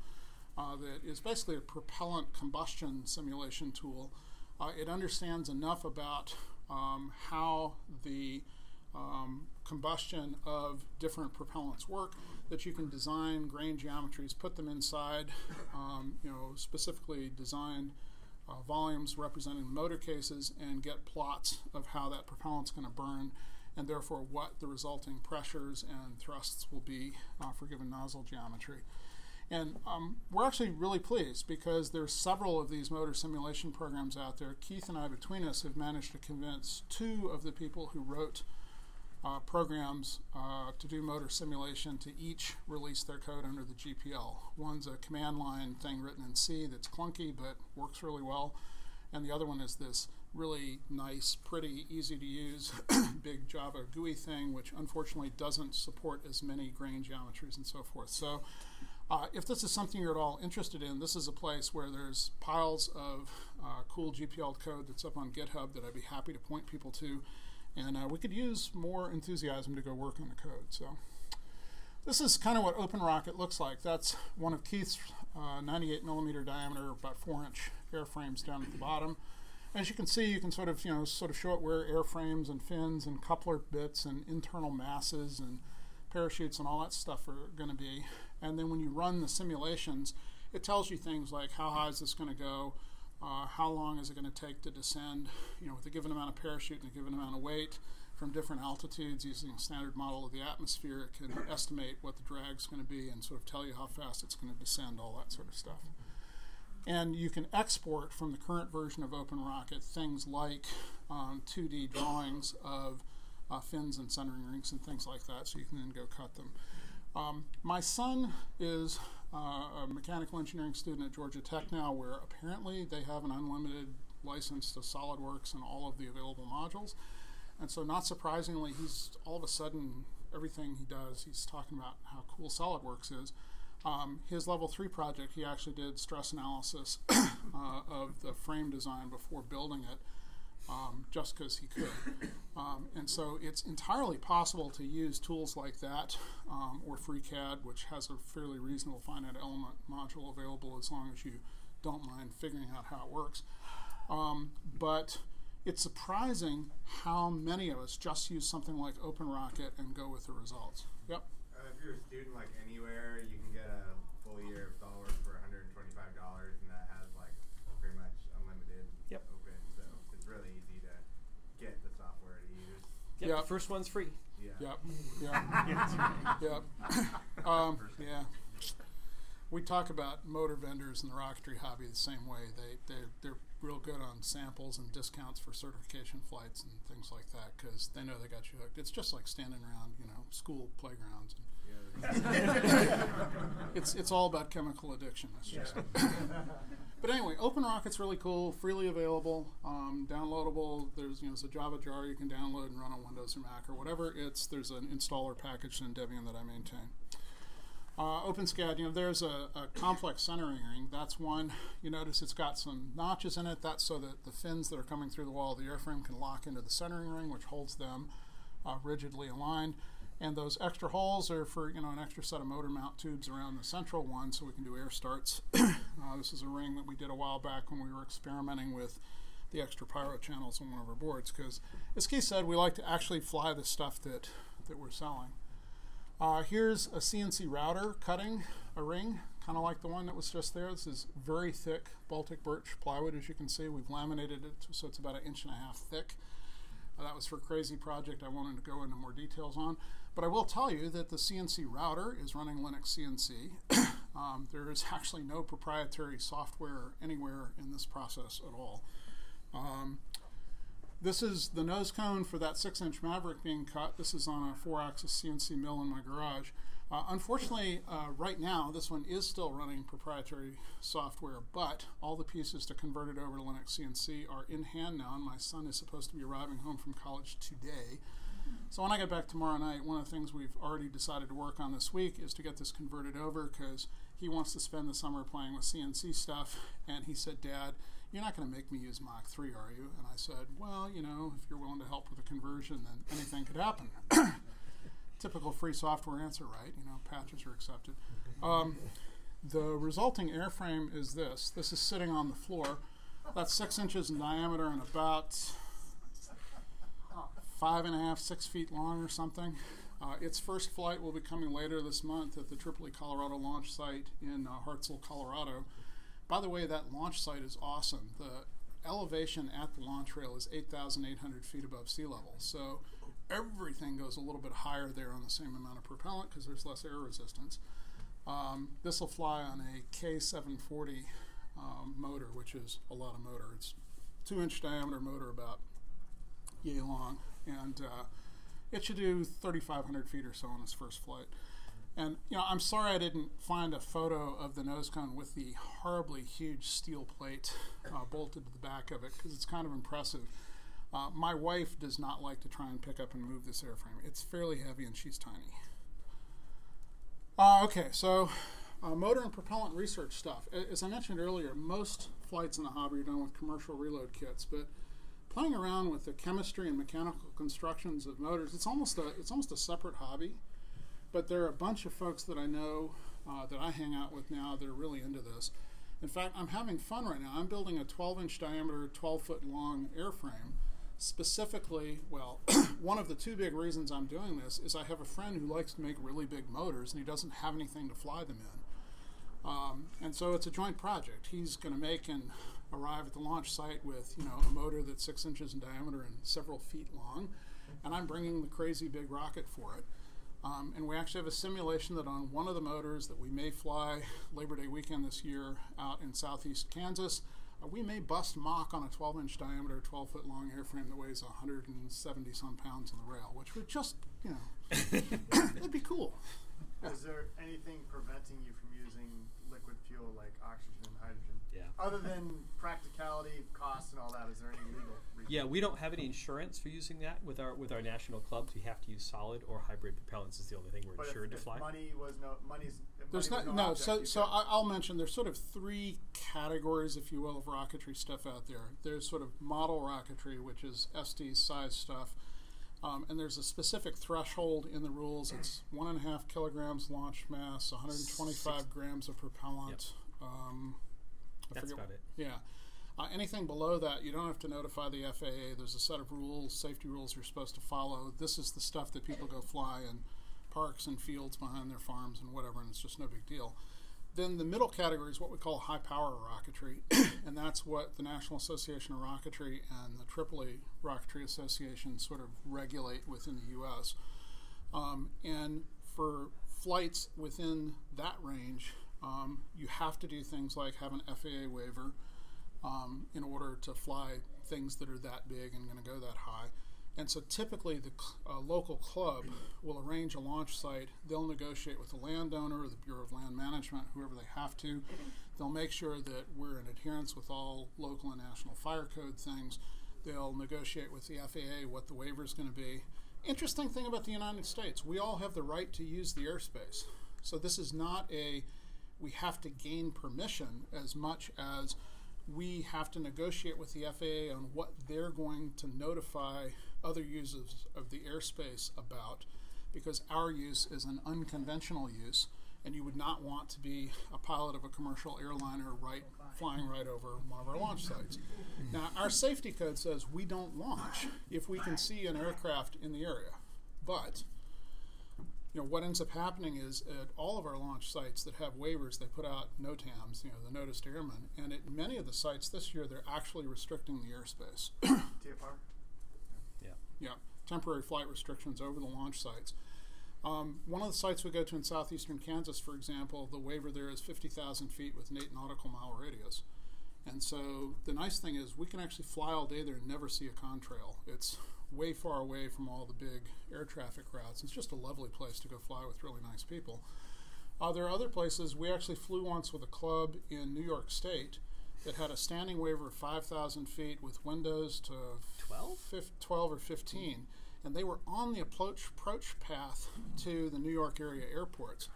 Uh, that is basically a propellant combustion simulation tool. Uh, it understands enough about um, how the um, combustion of different propellants work that you can design grain geometries, put them inside, um, you know, specifically designed uh, volumes representing motor cases and get plots of how that propellant's going to burn and therefore what the resulting pressures and thrusts will be uh, for given nozzle geometry. And um, we're actually really pleased because there's several of these motor simulation programs out there. Keith and I, between us, have managed to convince two of the people who wrote uh, programs uh, to do motor simulation to each release their code under the GPL. One's a command line thing written in C that's clunky but works really well, and the other one is this really nice, pretty, easy to use big Java GUI thing, which unfortunately doesn't support as many grain geometries and so forth. So uh, if this is something you're at all interested in, this is a place where there's piles of uh, cool GPL code that's up on GitHub that I'd be happy to point people to and uh, we could use more enthusiasm to go work on the code. So this is kind of what OpenRocket looks like. That's one of Keith's uh, 98 millimeter diameter, about four inch airframes down at the bottom. As you can see, you can sort of, you know, sort of show it where airframes and fins and coupler bits and internal masses and parachutes and all that stuff are going to be. And then when you run the simulations, it tells you things like how high is this going to go, uh, how long is it going to take to descend, you know, with a given amount of parachute and a given amount of weight from different altitudes using a standard model of the atmosphere. It can estimate what the drag is going to be and sort of tell you how fast it's going to descend, all that sort of stuff. And you can export from the current version of OpenRocket things like um, 2D drawings of uh, fins and centering rings and things like that, so you can then go cut them. Um, my son is uh, a mechanical engineering student at Georgia Tech now, where apparently they have an unlimited license to SolidWorks and all of the available modules. And so, not surprisingly, he's all of a sudden, everything he does, he's talking about how cool SolidWorks is. Um, his level three project, he actually did stress analysis uh, of the frame design before building it um, just because he could. Um, and so it's entirely possible to use tools like that um, or FreeCAD, which has a fairly reasonable finite element module available as long as you don't mind figuring out how it works. Um, but it's surprising how many of us just use something like OpenRocket and go with the results. Yep. Uh, if you're a student like anywhere, you can get a full year of SolidWorks for $125, and that has like pretty much unlimited Yep. open. So it's really easy to get the software to use. Yep, Yep. The first one's free. Yeah. Yep. Yep. yep. Um, yeah. We talk about motor vendors in the rocketry hobby the same way. They they're, they're real good on samples and discounts for certification flights and things like that because they know they got you hooked. It's just like standing around, you know, school playgrounds. Yeah. It's it's all about chemical addiction. It's just. But anyway, OpenRocket's really cool, freely available, um, downloadable. There's you know it's a Java jar you can download and run on Windows or Mac or whatever. It's there's an installer package in Debian that I maintain. Uh, OpenSCAD, you know, there's a, a complex centering ring. That's one. You notice it's got some notches in it. That's so that the fins that are coming through the wall of the airframe can lock into the centering ring, which holds them uh, rigidly aligned. And those extra holes are for you know an extra set of motor mount tubes around the central one, so we can do air starts. uh, this is a ring that we did a while back when we were experimenting with the extra pyro channels on one of our boards. Because as Keith said, we like to actually fly the stuff that that we're selling. Uh, here's a CNC router cutting a ring, kind of like the one that was just there. This is very thick Baltic birch plywood, as you can see. We've laminated it so it's about an inch and a half thick. Uh, that was for a crazy project I wanted to go into more details on. But I will tell you that the CNC router is running Linux CNC. um, there is actually no proprietary software anywhere in this process at all. Um, this is the nose cone for that six inch Maverick being cut. This is on a four axis CNC mill in my garage. Uh, unfortunately, uh, right now, this one is still running proprietary software, but all the pieces to convert it over to Linux CNC are in hand now, and my son is supposed to be arriving home from college today. So when I get back tomorrow night, one of the things we've already decided to work on this week is to get this converted over because he wants to spend the summer playing with CNC stuff. And he said, Dad, you're not going to make me use Mach 3, are you? And I said, Well, you know, if you're willing to help with the conversion, then anything could happen. Typical free software answer, right? You know, patches are accepted. Um, the resulting airframe is this. This is sitting on the floor. That's six inches in diameter and about five and a half, six feet long or something. Uh, its first flight will be coming later this month at the Tripoli, Colorado launch site in uh, Colorado. By the way, that launch site is awesome. The elevation at the launch rail is 8,800 feet above sea level. So everything goes a little bit higher there on the same amount of propellant because there's less air resistance. Um, this will fly on a K740 um, motor, which is a lot of motor. It's two inch diameter motor, about yay long, and uh, it should do 3,500 feet or so on its first flight. And you know, I'm sorry I didn't find a photo of the nose cone with the horribly huge steel plate uh, bolted to the back of it because it's kind of impressive. Uh, my wife does not like to try and pick up and move this airframe. It's fairly heavy and she's tiny. Uh, okay, so uh, motor and propellant research stuff. As I mentioned earlier, most flights in the hobby are done with commercial reload kits, but playing around with the chemistry and mechanical constructions of motors, it's almost a it's almost a separate hobby. But there are a bunch of folks that I know uh, that I hang out with now that are really into this. In fact, I'm having fun right now. I'm building a 12 inch diameter, 12 foot long airframe. Specifically, well, one of the two big reasons I'm doing this is I have a friend who likes to make really big motors and he doesn't have anything to fly them in. Um, and so it's a joint project. He's going to make and arrive at the launch site with you know a motor that's six inches in diameter and several feet long, and I'm bringing the crazy big rocket for it. Um, and we actually have a simulation that on one of the motors that we may fly Labor Day weekend this year out in southeast Kansas, uh, we may bust Mach on a 12 inch diameter, 12 foot long airframe that weighs 170 some pounds on the rail, which would just, you know, it'd be cool. Is there anything preventing you from using liquid fuel like oxygen and hydrogen? Yeah. Other than practicality, cost, and all that, is there any legal reason? Yeah, we don't have any insurance for using that with our with our national clubs. We have to use solid or hybrid propellants. Is the only thing we're But insured if, to fly. if money was no money's if There's money not no, no. object, So so I, I'll mention there's sort of three categories, if you will, of rocketry stuff out there. There's sort of model rocketry, which is Estes size stuff, um, and there's a specific threshold in the rules. It's one and a half kilograms launch mass, 125 Six- grams of propellant. Um, I That's about it. Yeah. Uh, anything below that, you don't have to notify the FAA. There's a set of rules, safety rules you're supposed to follow. This is the stuff that people go fly in parks and fields behind their farms and whatever, and it's just no big deal. Then the middle category is what we call high power rocketry, and that's what the National Association of Rocketry and the Tripoli Rocketry Association sort of regulate within the U.S. Um, and for flights within that range, um, you have to do things like have an FAA waiver um, in order to fly things that are that big and going to go that high. And so typically the uh, local club will arrange a launch site. They'll negotiate with the landowner or the Bureau of Land Management, whoever they have to. They'll make sure that we're in adherence with all local and national fire code things. They'll negotiate with the FAA what the waiver is going to be. Interesting thing about the United States, we all have the right to use the airspace. So this is not a we have to gain permission as much as we have to negotiate with the FAA on what they're going to notify other users of the airspace about because our use is an unconventional use and you would not want to be a pilot of a commercial airliner right flying right over one of our launch sites. Now, our safety code says we don't launch if we can see an aircraft in the area. But you know what ends up happening is at all of our launch sites that have waivers, they put out NOTAMs, you know, the noticed Airmen, and at many of the sites this year, they're actually restricting the airspace. TFR. Yeah. Yeah, temporary flight restrictions over the launch sites. Um, one of the sites we go to in southeastern Kansas, for example, the waiver there is 50,000 feet with an 8 nautical mile radius. And so the nice thing is we can actually fly all day there and never see a contrail. It's way far away from all the big air traffic routes. It's just a lovely place to go fly with really nice people. Uh, there are other places. We actually flew once with a club in New York State that had a standing waiver of 5,000 feet with windows to 12? fif- 12 or 15, and they were on the approach, approach path to the New York area airports.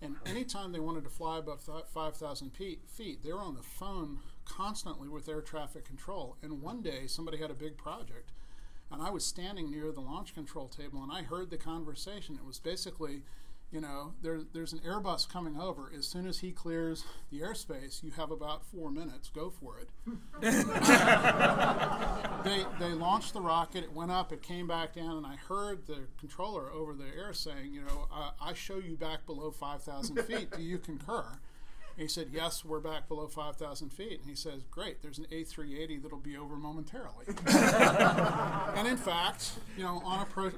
And anytime they wanted to fly above 5,000 feet, feet, they were on the phone constantly with air traffic control. And one day, somebody had a big project, and I was standing near the launch control table, and I heard the conversation. It was basically, you know, there, there's an Airbus coming over. As soon as he clears the airspace, you have about four minutes. Go for it. they, they launched the rocket. It went up. It came back down, and I heard the controller over the air saying, "You know, I show you back below 5,000 feet. Do you concur?" And he said, "Yes, we're back below 5,000 feet." And he says, "Great. There's an A380 that'll be over momentarily." and in fact, you know, on approach,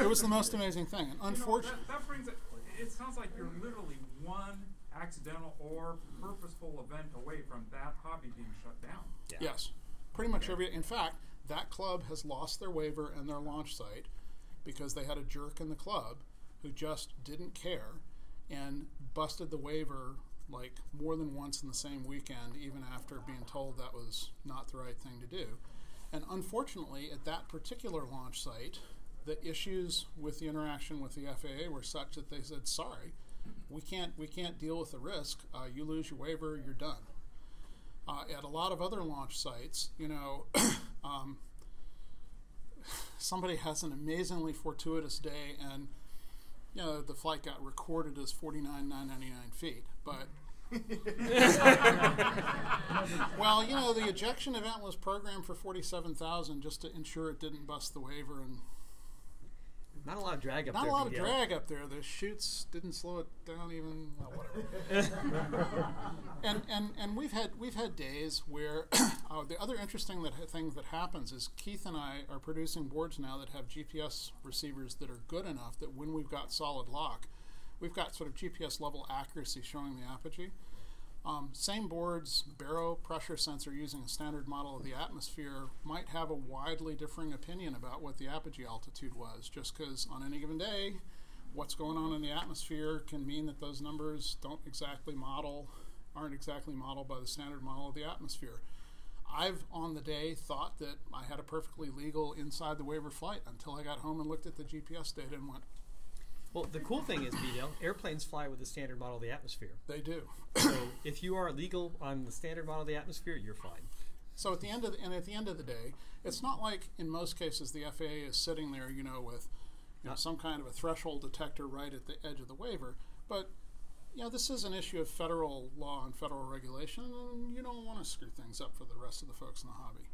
it was the most amazing thing. And You know, unfortunately, that, that brings it. It sounds like you're literally one accidental or purposeful event away from that hobby being shut down. Yes, pretty much every. In fact, that club has lost their waiver and their launch site because they had a jerk in the club who just didn't care and busted the waiver like more than once in the same weekend, even after being told that was not the right thing to do. And unfortunately, at that particular launch site, the issues with the interaction with the FAA were such that they said, "Sorry, we can't we can't deal with the risk. Uh, you lose your waiver, you're done." Uh, at a lot of other launch sites, you know, um, somebody has an amazingly fortuitous day, and you know the flight got recorded as forty nine nine ninety nine feet, but. well, you know, the ejection event was programmed for 47,000 just to ensure it didn't bust the waiver and Not a lot of drag up not there. a lot of drag up there. The chutes didn't slow it down even. Well, whatever. and and and we've had we've had days where uh, the other interesting that thing that happens is Keith and I are producing boards now that have GPS receivers that are good enough that when we've got solid lock, we've got sort of GPS level accuracy showing the apogee. Um, same boards, baro pressure sensor using a standard model of the atmosphere might have a widely differing opinion about what the apogee altitude was, just because on any given day, what's going on in the atmosphere can mean that those numbers don't exactly model, aren't exactly modeled by the standard model of the atmosphere. I've on the day thought that I had a perfectly legal inside the waiver flight until I got home and looked at the GPS data and went, Well, the cool thing is, Miguel, airplanes fly with the standard model of the atmosphere. they do. So if you are legal on the standard model of the atmosphere, you're fine. So at the end of the, and at the end of the day, it's not like in most cases the FAA is sitting there, you know, with you know, some kind of a threshold detector right at the edge of the waiver. But you know, this is an issue of federal law and federal regulation, and you don't want to screw things up for the rest of the folks in the hobby.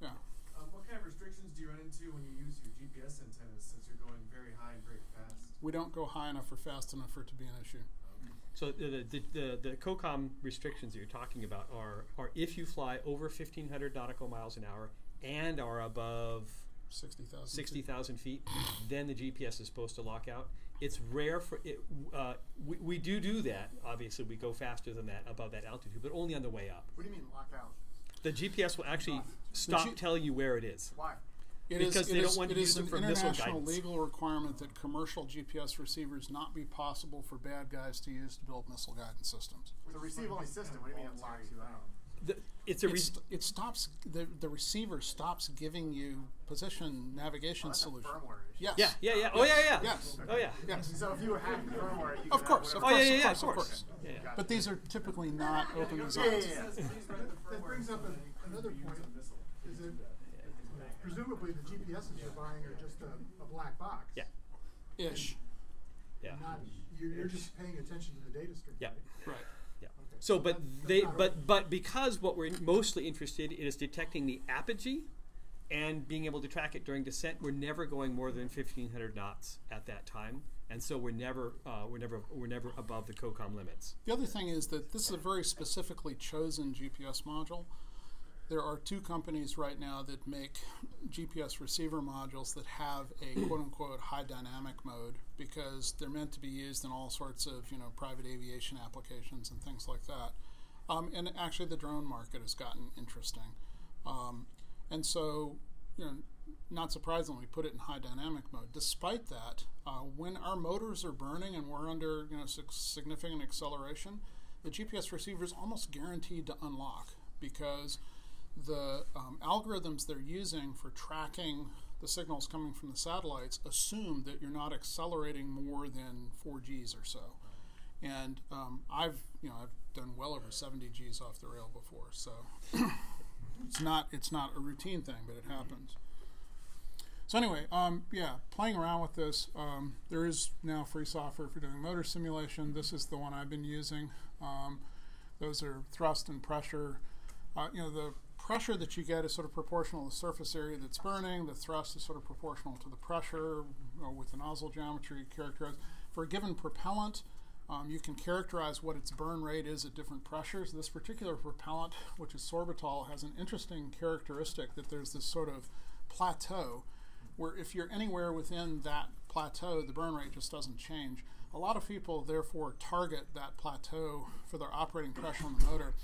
Yeah. Um, what kind of restrictions do you run into when you use your GPS antennas since you're going very high and very fast? We don't go high enough or fast enough for it to be an issue. So the the, the, the COCOM restrictions that you're talking about are are if you fly over 1,500 nautical miles an hour and are above 60,000. 60,000 feet, then the GPS is supposed to lock out. It's rare for it. Uh, we, we do do that. Obviously, we go faster than that above that altitude, but only on the way up. What do you mean lock out? The GPS will actually stop you- telling you where it is. Why? It is- Because it they don't is- want to it use is it an for missile international legal requirement that commercial GPS receivers not be possible for bad guys to use to build missile guidance systems. It's a receive only system. What do you mean it locks you out? The, it's a It, re- st- it stops the the receiver stops giving you position navigation Oh, that's a solution. firmware issue. Yes. yeah, yeah, yeah. Oh, yeah, yeah. Yes. Oh, yeah. Yes. So if you hack the firmware, you Of course, have of Oh, course, yeah, of yeah, course, of of course. course. Yeah, yeah. But these are typically not open Yeah, yeah, yeah. That brings up a, another point. Is it presumably the GPSs you're buying are just a, a black box. Yeah. Ish. Yeah. Not, you're, you're just paying attention to the data stream. Yeah. Right. Yeah. Okay. So, but That's they, not but open. but because what we're mostly interested in is detecting the apogee, and being able to track it during descent, we're never going more than 1,500 knots at that time, and so we're never uh, we're never we're never above the COCOM limits. The other thing is that this is a very specifically chosen GPS module. There are two companies right now that make GPS receiver modules that have a quote unquote high dynamic mode because they're meant to be used in all sorts of you know private aviation applications and things like that. Um, and actually, the drone market has gotten interesting. Um, and so, you know, not surprisingly, put it in high dynamic mode. Despite that, uh, when our motors are burning and we're under you know significant acceleration, the GPS receiver is almost guaranteed to unlock because the um, algorithms they're using for tracking the signals coming from the satellites assume that you're not accelerating more than 4 Gs or so. And um, I've you know I've done well over 70 Gs off the rail before, so it's not it's not a routine thing, but it happens. So anyway, um, yeah, playing around with this, um, there is now free software for doing motor simulation. This is the one I've been using. Um, those are thrust and pressure. Uh, you know, the pressure that you get is sort of proportional to the surface area that's burning. The thrust is sort of proportional to the pressure uh, with the nozzle geometry characterized. For a given propellant, um, you can characterize what its burn rate is at different pressures. This particular propellant, which is sorbitol, has an interesting characteristic that there's this sort of plateau where if you're anywhere within that plateau, the burn rate just doesn't change. A lot of people therefore target that plateau for their operating pressure on the motor.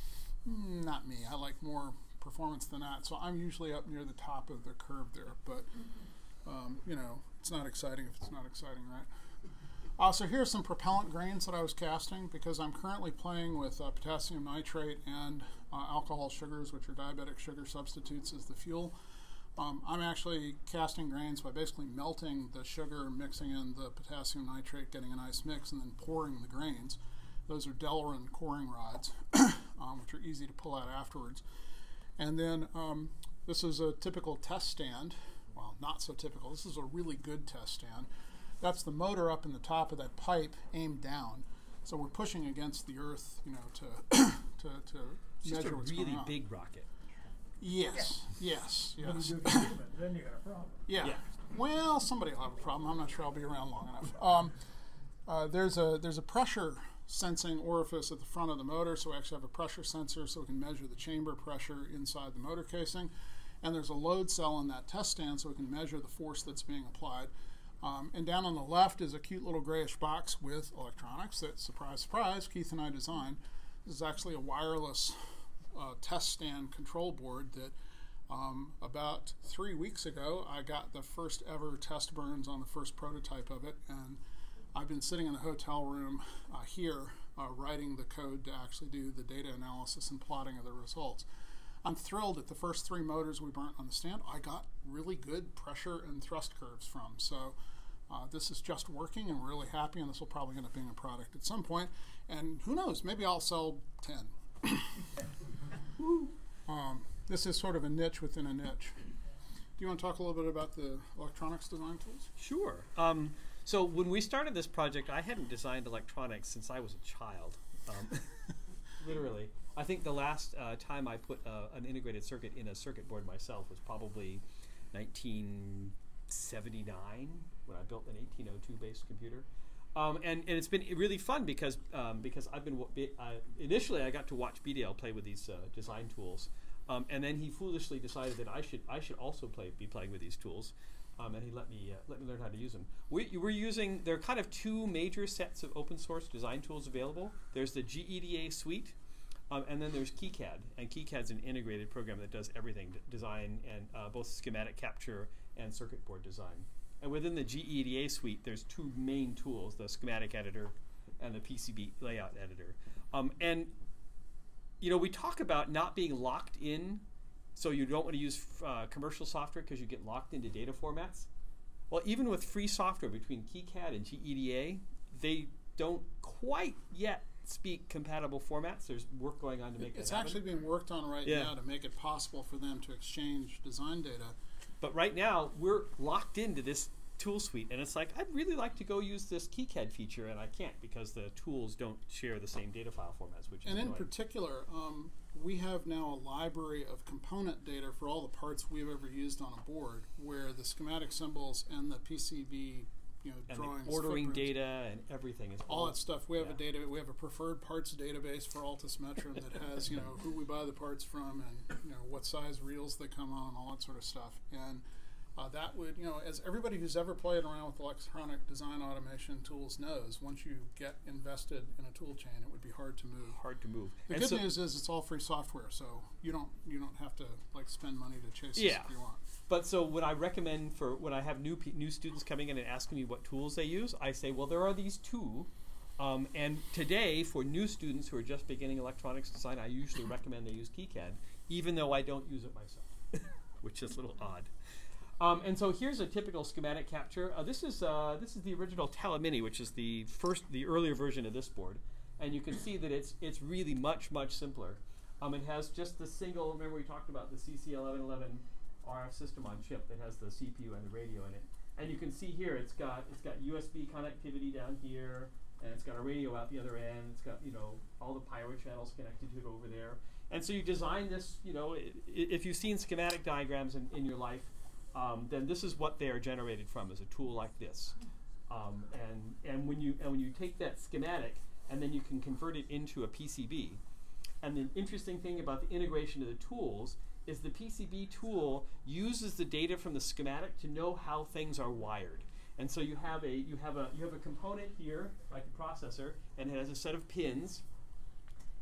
Mm, Not me. I like more performance than that. So I'm usually up near the top of the curve there. But, um, you know, it's not exciting if it's not exciting, right? Uh, so here's some propellant grains that I was casting because I'm currently playing with uh, potassium nitrate and uh, alcohol sugars, which are diabetic sugar substitutes, as the fuel. Um, I'm actually casting grains by basically melting the sugar, mixing in the potassium nitrate, getting a nice mix, and then pouring the grains. Those are Delrin coring rods, um, which are easy to pull out afterwards. And then um, this is a typical test stand. Well, not so typical. This is a really good test stand. That's the motor up in the top of that pipe aimed down. So we're pushing against the earth, you know, to to, to It's just measure a what's really going on. big rocket. Yes, yes, When yes. you do the human, then you got a problem. Yeah. Yeah. Well, somebody will have a problem. I'm not sure I'll be around long enough. Um, uh, there's a there's a pressure sensing orifice at the front of the motor, so we actually have a pressure sensor, so we can measure the chamber pressure inside the motor casing. And there's a load cell in that test stand, so we can measure the force that's being applied. Um, and down on the left is a cute little grayish box with electronics that, surprise, surprise, Keith and I designed. This is actually a wireless uh, test stand control board that um, about three weeks ago I got the first ever test burns on the first prototype of it, and I've been sitting in the hotel room uh, here uh, writing the code to actually do the data analysis and plotting of the results. I'm thrilled that the first three motors we burnt on the stand I got really good pressure and thrust curves from. So uh, this is just working, and we're really happy, and this will probably end up being a product at some point. And who knows, maybe I'll sell 10. um, this is sort of a niche within a niche. Do you want to talk a little bit about the electronics design tools? Sure. Um, so when we started this project, I hadn't designed electronics since I was a child. Um, literally. I think the last uh, time I put uh, an integrated circuit in a circuit board myself was probably 1979 when I built an 1802 based computer. Um, and, and it's been really fun because um, because I've been uh, initially I got to watch Bdale play with these uh, design tools, um, and then he foolishly decided that I should I should also play be playing with these tools, um, and he let me uh, let me learn how to use them. We, we're using there are kind of two major sets of open source design tools available. There's the GEDA suite, um, and then there's KiCad, and KiCad's an integrated program that does everything: design and uh, both schematic capture and circuit board design. And within the GEDA suite, there's two main tools: the schematic editor and the PCB layout editor. Um, and you know, we talk about not being locked in, so you don't want to use uh, commercial software because you get locked into data formats. Well, even with free software between KiCad and GEDA, they don't quite yet speak compatible formats. There's work going on to make it. It's actually being worked on right Yeah. now to make it possible for them to exchange design data. but right now we're locked into this tool suite, and it's like I'd really like to go use this KiCad feature, and I can't because the tools don't share the same data file formats, which is And in annoying. particular, um, we have now a library of component data for all the parts we've ever used on a board, where the schematic symbols and the PCB, you know, and drawings, ordering data and everything is all that stuff. We have yeah. a data. We have a preferred parts database for Altus Metrum that has you know who we buy the parts from and you know what size reels they come on, all that sort of stuff. And uh, that would you know as everybody who's ever played around with electronic design automation tools knows, once you get invested in a tool chain, it would be hard to move. hard to move. The And good so- news is it's all free software, so you don't you don't have to like spend money to chase this Yeah. if you want. But so when I recommend for when I have new pe- new students coming in and asking me what tools they use, I say, well, there are these two. Um, and today, for new students who are just beginning electronics design, I usually recommend they use KiCad, even though I don't use it myself, which is a little odd. Um, and so here's a typical schematic capture. Uh, this is uh, this is the original Telemini, which is the first, the earlier version of this board, and you can see that it's it's really much much simpler. Um, it has just the single. Remember we talked about the CC1111 RF system on chip that has the CPU and the radio in it, and you can see here it's got it's got USB connectivity down here, and it's got a radio out the other end. It's got you know all the pyro channels connected to it over there. And so you design this. You know, if you've seen schematic diagrams in, in your life, um, then this is what they are generated from is a tool like this. Um, and and when you and when you take that schematic and then you can convert it into a PCB. And the interesting thing about the integration of the tools is the PCB tool uses the data from the schematic to know how things are wired. And so you have a you have a you have a component here, like a processor, and it has a set of pins.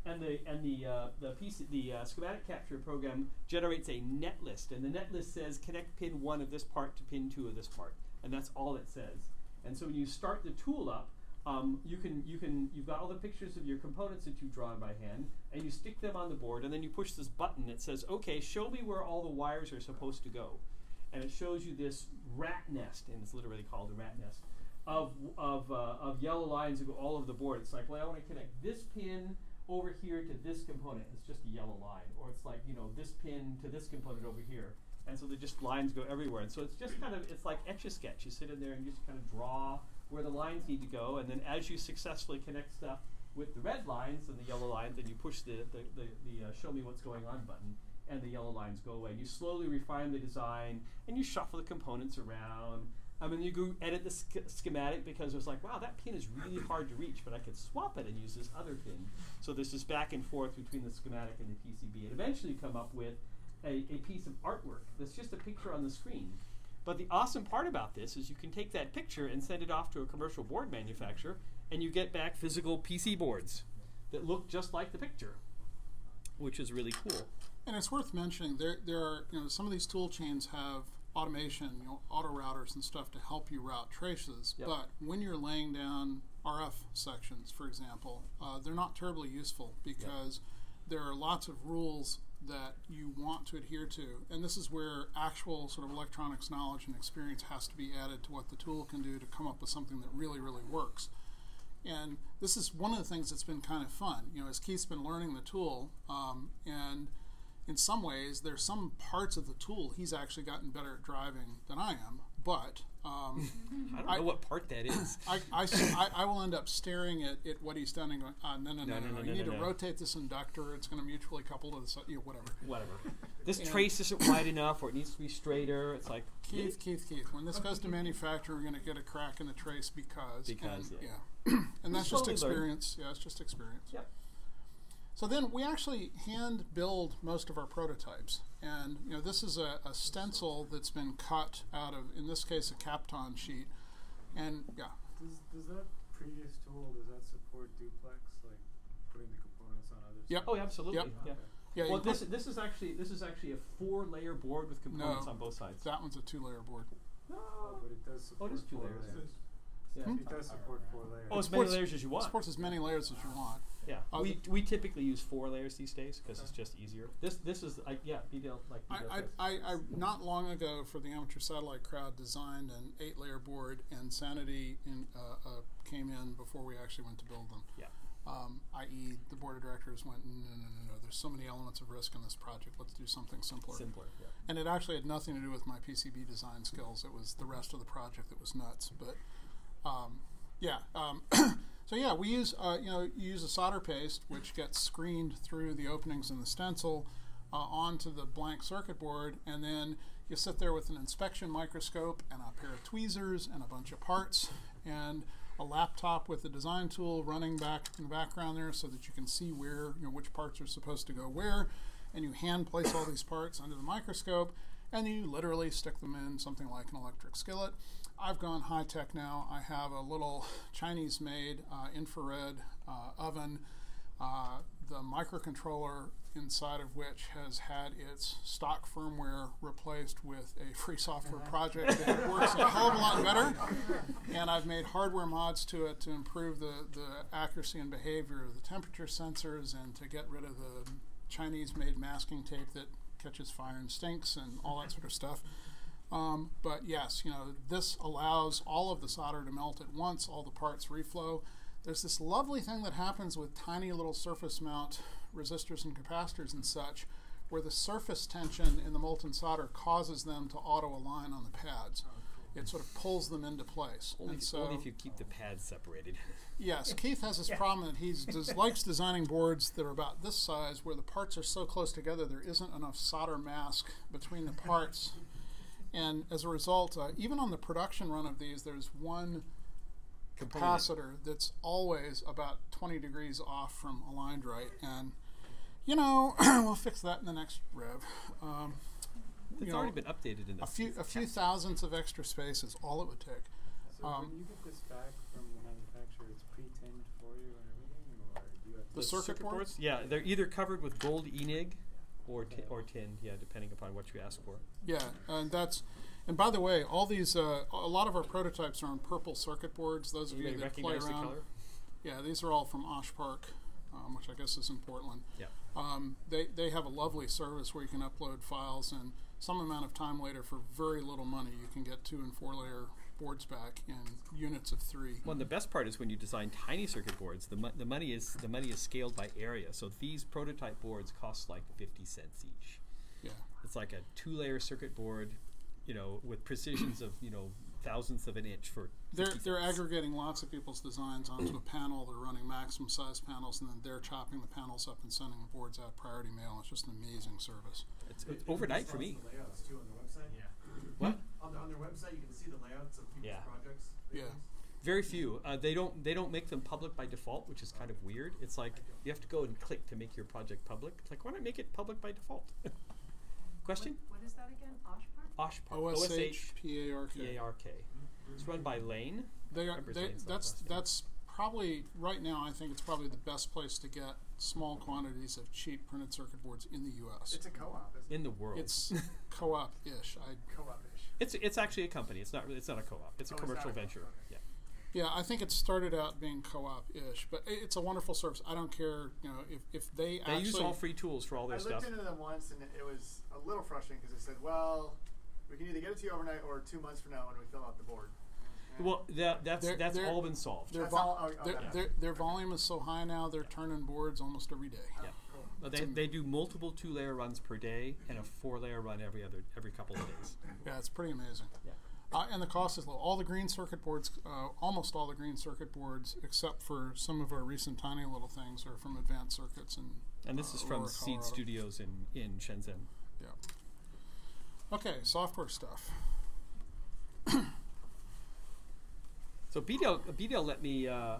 And the and the uh, the piece the uh, schematic capture program generates a net list, and the net list says connect pin one of this part to pin two of this part, and that's all it says. And so when you start the tool up, um, you can you can you've got all the pictures of your components that you've drawn by hand, and you stick them on the board, and then you push this button that says, "Okay, show me where all the wires are supposed to go," and it shows you this rat nest, and it's literally called a rat nest of of uh, of yellow lines that go all over the board. It's like, well, I want to connect this pin over here to this component. It's just a yellow line, or it's like you know this pin to this component over here. And so the just lines go everywhere. And so it's just kind of it's like etch a sketch. You sit in there and you just kind of draw where the lines need to go, and then as you successfully connect stuff with the red lines and the yellow lines, then you push the the, the, the uh, show me what's going on button, and the yellow lines go away. You slowly refine the design, and you shuffle the components around. I mean, you go edit the sch- schematic because it was like, wow, that pin is really hard to reach, but I could swap it and use this other pin. So there's this back and forth between the schematic and the PCB, and eventually come up with a, a piece of artwork that's just a picture on the screen. But the awesome part about this is you can take that picture and send it off to a commercial board manufacturer, and you get back physical PC boards that look just like the picture, which is really cool. And it's worth mentioning there there are you know some of these tool chains have automation, you know, auto routers and stuff to help you route traces. Yep. But when you're laying down RF sections, for example, uh, they're not terribly useful because there are lots of rules that you want to adhere to, and this is where actual sort of electronics knowledge and experience has to be added to what the tool can do to come up with something that really, really works. And this is one of the things that's been kind of fun. You know, as Keith's been learning the tool, um, and in some ways, there's some parts of the tool he's actually gotten better at driving than I am. But um, I don't I- know what part that is. I I will end up staring at, at what he's done and going, uh, no, no, no, no, no, no, You no, need no, to no. rotate this inductor. It's going to mutually couple to the you know, whatever. Whatever. This And- trace isn't wide enough, or it needs to be straighter. It's like Keith, Keith, Keith. When this goes to manufacture, we're going to get a crack in the trace because. Because, and, yeah. yeah. and that's just learn. experience. Yeah, it's just experience. Yep. So then we actually hand build most of our prototypes. And you know, this is a, a stencil that's been cut out of, in this case, a Kapton sheet. And yeah, Does, does that previous tool, does that support duplex, like putting the components on other Yep. Oh, yeah, absolutely. Yep. Yeah. yeah. well, this this is actually this is actually a four-layer board with components No. on both sides. that one's a two-layer board. Oh, but it does Oh, support it is two four layers. layers. Yeah. Hmm? It does support four layers. Oh, as many layers as you It want. supports as many layers as you want. Yeah, Uh, we, we typically use four layers these days because it's just easier. This this is like yeah, Bdale like I, I, I, I not long ago for the amateur satellite crowd designed an eight layer board and Sanity in, uh, uh, came in before we actually went to build them. Yeah. Um, i.e., the board of directors went, no, no, no, no. There's so many elements of risk in this project. Let's do something simpler. Simpler, yeah. And it actually had nothing to do with my PCB design skills. It was the rest of the project that was nuts. But um, yeah, um, so yeah, we use uh, you know you use a solder paste which gets screened through the openings in the stencil uh, onto the blank circuit board, and then you sit there with an inspection microscope and a pair of tweezers and a bunch of parts and a laptop with the design tool running back in the background there so that you can see where you know which parts are supposed to go where. And you hand place all these parts under the microscope and you literally stick them in something like an electric skillet i've gone high tech now i have a little chinese made uh, infrared uh, oven uh, the microcontroller inside of which has had its stock firmware replaced with a free software project that works a hell of a lot better. And I've made hardware mods to it to improve the, the accuracy and behavior of the temperature sensors and to get rid of the Chinese made masking tape that catches fire and stinks and all that sort of stuff. Um, but yes, you know, this allows all of the solder to melt at once, all the parts reflow. There's this lovely thing that happens with tiny little surface mount resistors and capacitors and such, where the surface tension in the molten solder causes them to auto align on the pads. It sort of pulls them into place. Only, and if, so, only if you keep the pads separated. yes, Keith has this problem that he des- likes designing boards that are about this size, where the parts are so close together there isn't enough solder mask between the parts. And as a result, uh, even on the production run of these, there's one Component. capacitor that's always about 20 degrees off from aligned right. And, you know, we'll fix that in the next rev. Um, It's you know, already been updated in a few a few thousandths of extra space is all it would take. So Um, when you get this back from the manufacturer, it's pre-tinned for you and everything, or do you have to? The circuit boards? Yeah, they're either covered with gold Enig or ti- or tin. Yeah, depending upon what you ask for. Yeah, and that's and by the way, all these uh, a lot of our prototypes are on purple circuit boards. Those of you Anybody that play recognize the around, color? yeah, these are all from Osh Park, um, which I guess is in Portland. Yeah. Um, they they have a lovely service where you can upload files and some amount of time later for very little money you can get two and four layer boards back in units of three. Well, and the best part is when you design tiny circuit boards, the, mo- the money is the money is scaled by area. So these prototype boards cost like fifty cents each. Yeah. It's like a two-layer circuit board, you know, with precisions of you know thousandths of an inch for. They're they're aggregating lots of people's designs onto a panel. They're running maximum size panels, and then they're chopping the panels up and sending the boards out priority mail. It's just an amazing service. It's, it's overnight for me. The layouts too on their website. Yeah. What? On, the, on their website, you can see the layouts of people's Yeah. projects. Yeah. release. Very few. Uh, they don't. They don't make them public by default, which is kind of weird. It's like you have to go and click to make your project public. It's like why not make it public by default? Question? What, what is that again? Oshpark? Oshpark. O S H P A R K. P A R K. It's run by Laen. They are. They, that's that's probably right now. I think it's probably the best place to get small quantities of cheap printed circuit boards in the U.S. It's a co-op, isn't in the world. It's co-op-ish. I it? Co-op-ish. It's it's actually a company. It's not really- it's not a co-op. It's a Oh, it's commercial a venture. okay. Yeah. yeah. I think it started out being co-op-ish, but it's a wonderful service. I don't care. You know, if if they, They actually use all free tools for all their I stuff. looked into them once, and it, it was a little frustrating because they said, "Well, we can either get it to you overnight or two months from now when we fill out the board." And Well, that that's They're- that's they're- all been solved. their, vo- all- oh, oh, their, that- their, their volume is so high now. They're turning boards almost every day. Yeah. But they, they do multiple two layer runs per day and a four layer run every other every couple of days. Yeah, it's pretty amazing. Yeah. Uh, and the cost is low. All the green circuit boards, uh, almost all the green circuit boards, except for some of our recent tiny little things, are from Advanced Circuits and. And this uh, is from Seeed Studios in in Shenzhen. Yeah. Okay, software stuff. So Bdale, Bdale let me uh,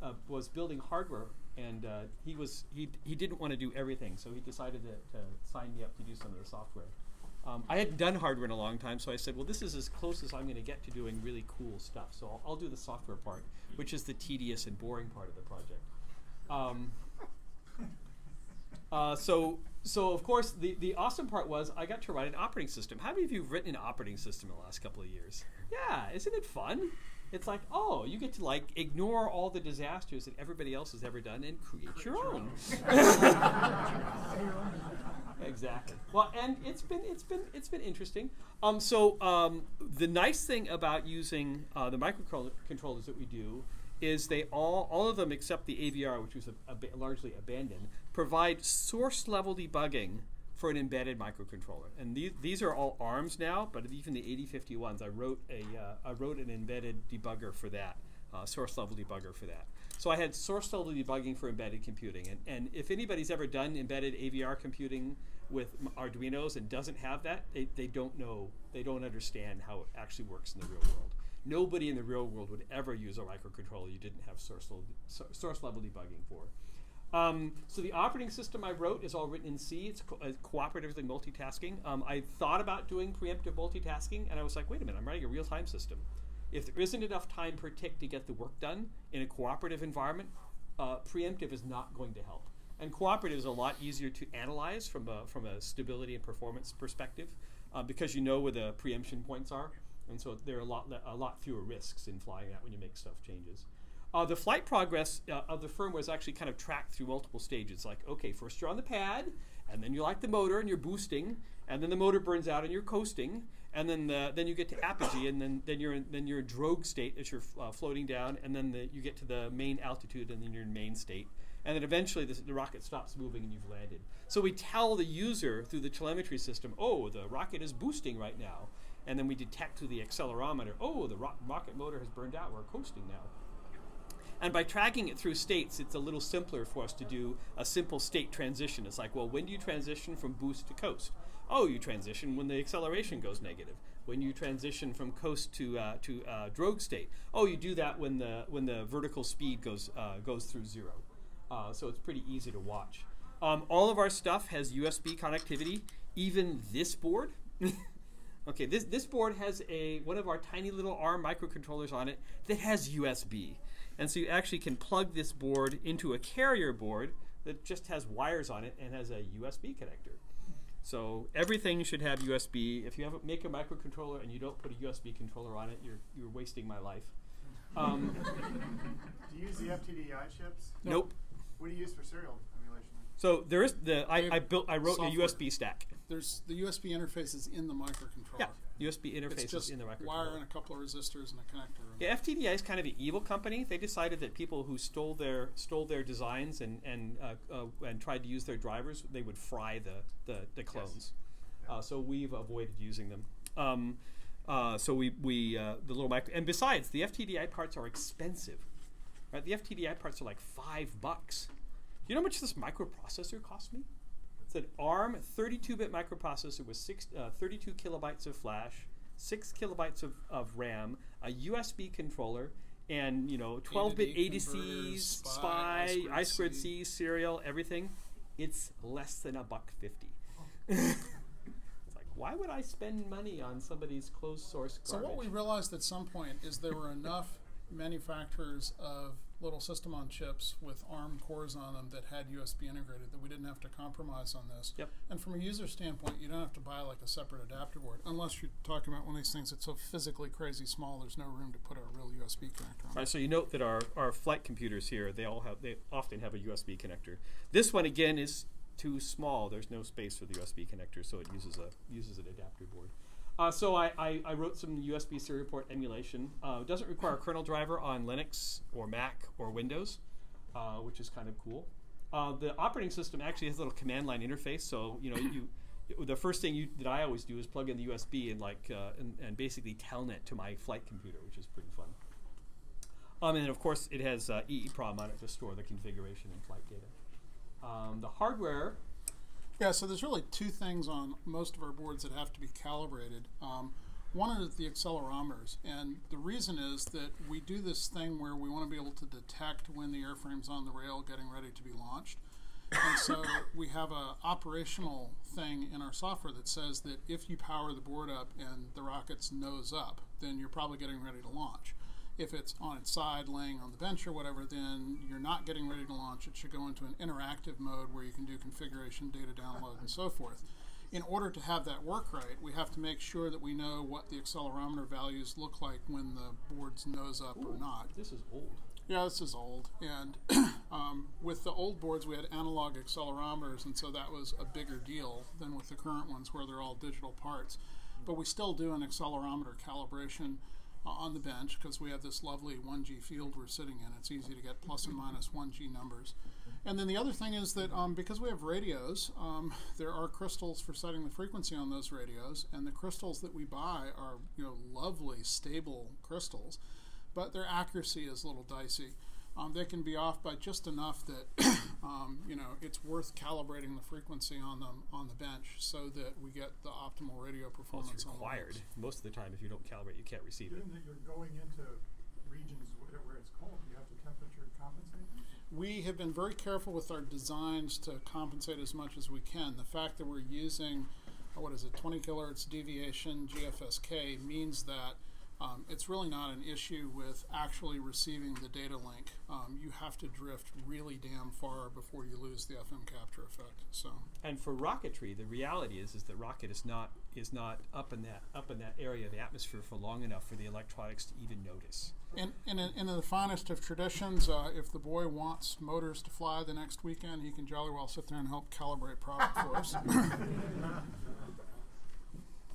uh, was building hardware, and uh, he was he he didn't want to do everything, so he decided to, to sign me up to do some of the software. Um, I hadn't done hardware in a long time, so I said, well, this is as close as I'm going to get to doing really cool stuff. So I'll, I'll do the software part, which is the tedious and boring part of the project. Um, uh, so, so of course, the, the awesome part was I got to write an operating system. How many of you have written an operating system in the last couple of years? Yeah, isn't it fun? It's like, oh, you get to like ignore all the disasters that everybody else has ever done and create your own. exactly. Well, and it's been it's been it's been interesting. Um, so um, the nice thing about using uh, the microcontrollers that we do is they all, all of them except the AVR, which was a, a largely abandoned, provide source level debugging for an embedded microcontroller. And these, these are all ARMs now, but even the 8051s, I wrote a uh, I wrote an embedded debugger for that, uh, source level debugger for that. So I had source level debugging for embedded computing. And, and if anybody's ever done embedded AVR computing with Arduinos and doesn't have that, they, they don't know, they don't understand how it actually works in the real world. Nobody in the real world would ever use a microcontroller you didn't have source level, source level debugging for. Um, so the operating system I wrote is all written in C. It's co- uh, cooperatively multitasking. Um, I thought about doing preemptive multitasking, and I was like, wait a minute, I'm writing a real-time system. If there isn't enough time per tick to get the work done in a cooperative environment, uh, preemptive is not going to help. And cooperative is a lot easier to analyze from a, from a stability and performance perspective uh, because you know where the preemption points are. And so there are a lot, a lot fewer risks in flying that when you make stuff changes. Uh, the flight progress uh, of the firmware is actually kind of tracked through multiple stages. Like, okay, first you're on the pad, and then you light the motor and you're boosting, and then the motor burns out and you're coasting, and then the, then you get to apogee, and then, then you're in, then you're in drogue state as you're uh, floating down, and then the, you get to the main altitude, and then you're in main state, and then eventually the, the rocket stops moving and you've landed. So we tell the user through the telemetry system, oh, the rocket is boosting right now, and then we detect through the accelerometer, oh, the ro- rocket motor has burned out, we're coasting now. And by tracking it through states, it's a little simpler for us to do a simple state transition. It's like, well, when do you transition from boost to coast? Oh, you transition when the acceleration goes negative. When you transition from coast to uh, to uh, drogue state, oh, you do that when the when the vertical speed goes uh, goes through zero. Uh, so it's pretty easy to watch. Um, all of our stuff has USB connectivity. Even this board. okay, this this board has a one of our tiny little ARM microcontrollers on it that has USB. And so you actually can plug this board into a carrier board that just has wires on it and has a USB connector. So everything should have USB. If you have a, make a microcontroller and you don't put a USB controller on it, you're you're wasting my life. Um, Do you use the FTDI chips? nope. What do you use for serial? So there is the I, I built I wrote software. a USB stack. There's the USB interface is in the microcontroller. Yeah, USB interface It's is just in the microcontroller. wire and a couple of resistors and a connector. Yeah, FTDI is kind of an evil company. They decided that people who stole their stole their designs and and uh, uh, and tried to use their drivers, they would fry the the, the clones. Uh, so we've avoided using them. Um, uh, so we we uh, the little micro and besides the FTDI parts are expensive. Right, the FTDI parts are like five bucks. You know how much this microprocessor cost me? It's an ARM 32-bit microprocessor with six, uh, 32 kilobytes of flash, six kilobytes of, of RAM, a USB controller, and you know 12-bit A to ADCs, SPI, I squared I2C. Serial, everything. It's less than a buck fifty. it's like, why would I spend money on somebody's closed source So what we realized at some point is there were enough manufacturers of little system on chips with ARM cores on them that had USB integrated that we didn't have to compromise on this. Yep. And from a user standpoint, you don't have to buy like a separate adapter board unless you're talking about one of these things that's so physically crazy small. There's no room to put a real USB connector on. Right, so you note that our, our flight computers here, they all have they often have a USB connector. This one again is too small. There's no space for the USB connector, so it uses a uses an adapter board. Uh, so I, I, I wrote some USB serial port emulation. Uh, it doesn't require a kernel driver on Linux or Mac or Windows, uh, which is kind of cool. Uh, the operating system actually has a little command line interface, so you know you. The first thing you, that I always do is plug in the USB and like uh, and, and basically telnet to my flight computer, which is pretty fun. Um, and of course it has uh, EEPROM on it to store the configuration and flight data. Um, the hardware, Yeah, so there's really two things on most of our boards that have to be calibrated. Um, one is the accelerometers, and the reason is that we do this thing where we want to be able to detect when the airframe's on the rail getting ready to be launched. And so we have a operational thing in our software that says that if you power the board up and the rocket's nose up, then you're probably getting ready to launch. If it's on its side, laying on the bench or whatever, then you're not getting ready to launch. It should go into an interactive mode where you can do configuration, data download, and so forth. In order to have that work right, we have to make sure that we know what the accelerometer values look like when the board's nose up or not. this is old. Yeah, this is old. And um, with the old boards, we had analog accelerometers, and so that was a bigger deal than with the current ones where they're all digital parts. But we still do an accelerometer calibration on the bench because we have this lovely 1G field we're sitting in. It's easy to get plus and minus 1G numbers. And then the other thing is that um, because we have radios, um, there are crystals for setting the frequency on those radios, and the crystals that we buy are you know lovely, stable crystals, but their accuracy is a little dicey. Um, they can be off by just enough that um, you know it's worth calibrating the frequency on them on the bench so that we get the optimal radio Well, performance. it's on the required. Most of the time, if you don't calibrate, you can't receive it. That you're going into regions where, where it's cold, you have to temperature compensate? We have been very careful with our designs to compensate as much as we can. The fact that we're using, uh, what is it, 20 kilohertz deviation GFSK means that um, it's really not an issue with actually receiving the data link. Um, you have to drift really damn far before you lose the FM capture effect. So. And for rocketry, the reality is is that rocket is not is not up in that up in that area of the atmosphere for long enough for the electronics to even notice. And, and, in, in the finest of traditions, uh, if the boy wants motors to fly the next weekend, he can jolly well sit there and help calibrate product for us.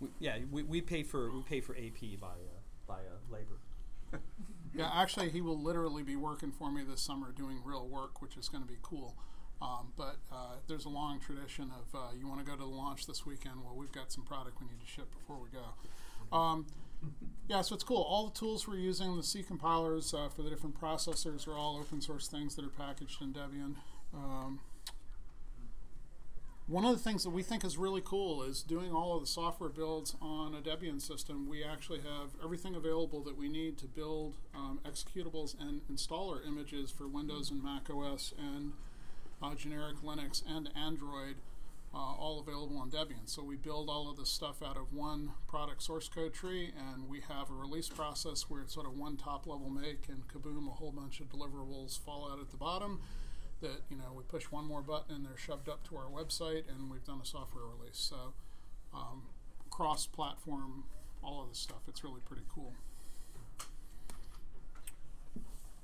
We, yeah, we, we pay for we pay for AP by uh, by uh, labor. Yeah, actually, he will literally be working for me this summer doing real work, which is going to be cool. Um, but uh, there's a long tradition of uh, you want to go to the launch this weekend. Well, we've got some product we need to ship before we go. Um, yeah, so it's cool. All the tools we're using, the C compilers uh, for the different processors, are all open source things that are packaged in Debian. Um, one of the things that we think is really cool is doing all of the software builds on a Debian system. We actually have everything available that we need to build um, executables and installer images for Windows and Mac OS and uh, generic Linux and Android, uh, all available on Debian. So we build all of this stuff out of one product source code tree, and we have a release process where it's sort of one top level make, and kaboom, a whole bunch of deliverables fall out at the bottom that you know we push one more button and they're shoved up to our website and we've done a software release. So um, cross platform all of this stuff it's really pretty cool.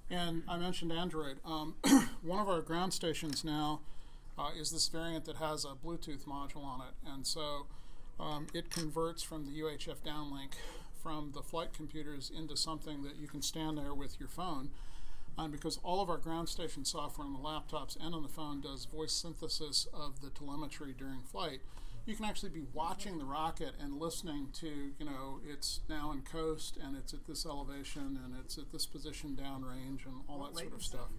And i mentioned android. Um, one of our ground stations now uh, is this variant that has a bluetooth module on it. And so um, it converts from the uhf downlink from the flight computers into something that you can stand there with your phone and because all of our ground station software on the laptops and on the phone does voice synthesis of the telemetry during flight, you can actually be watching the rocket and listening to, you know, it's now in coast and it's at this elevation and it's at this position downrange and all that sort of stuff.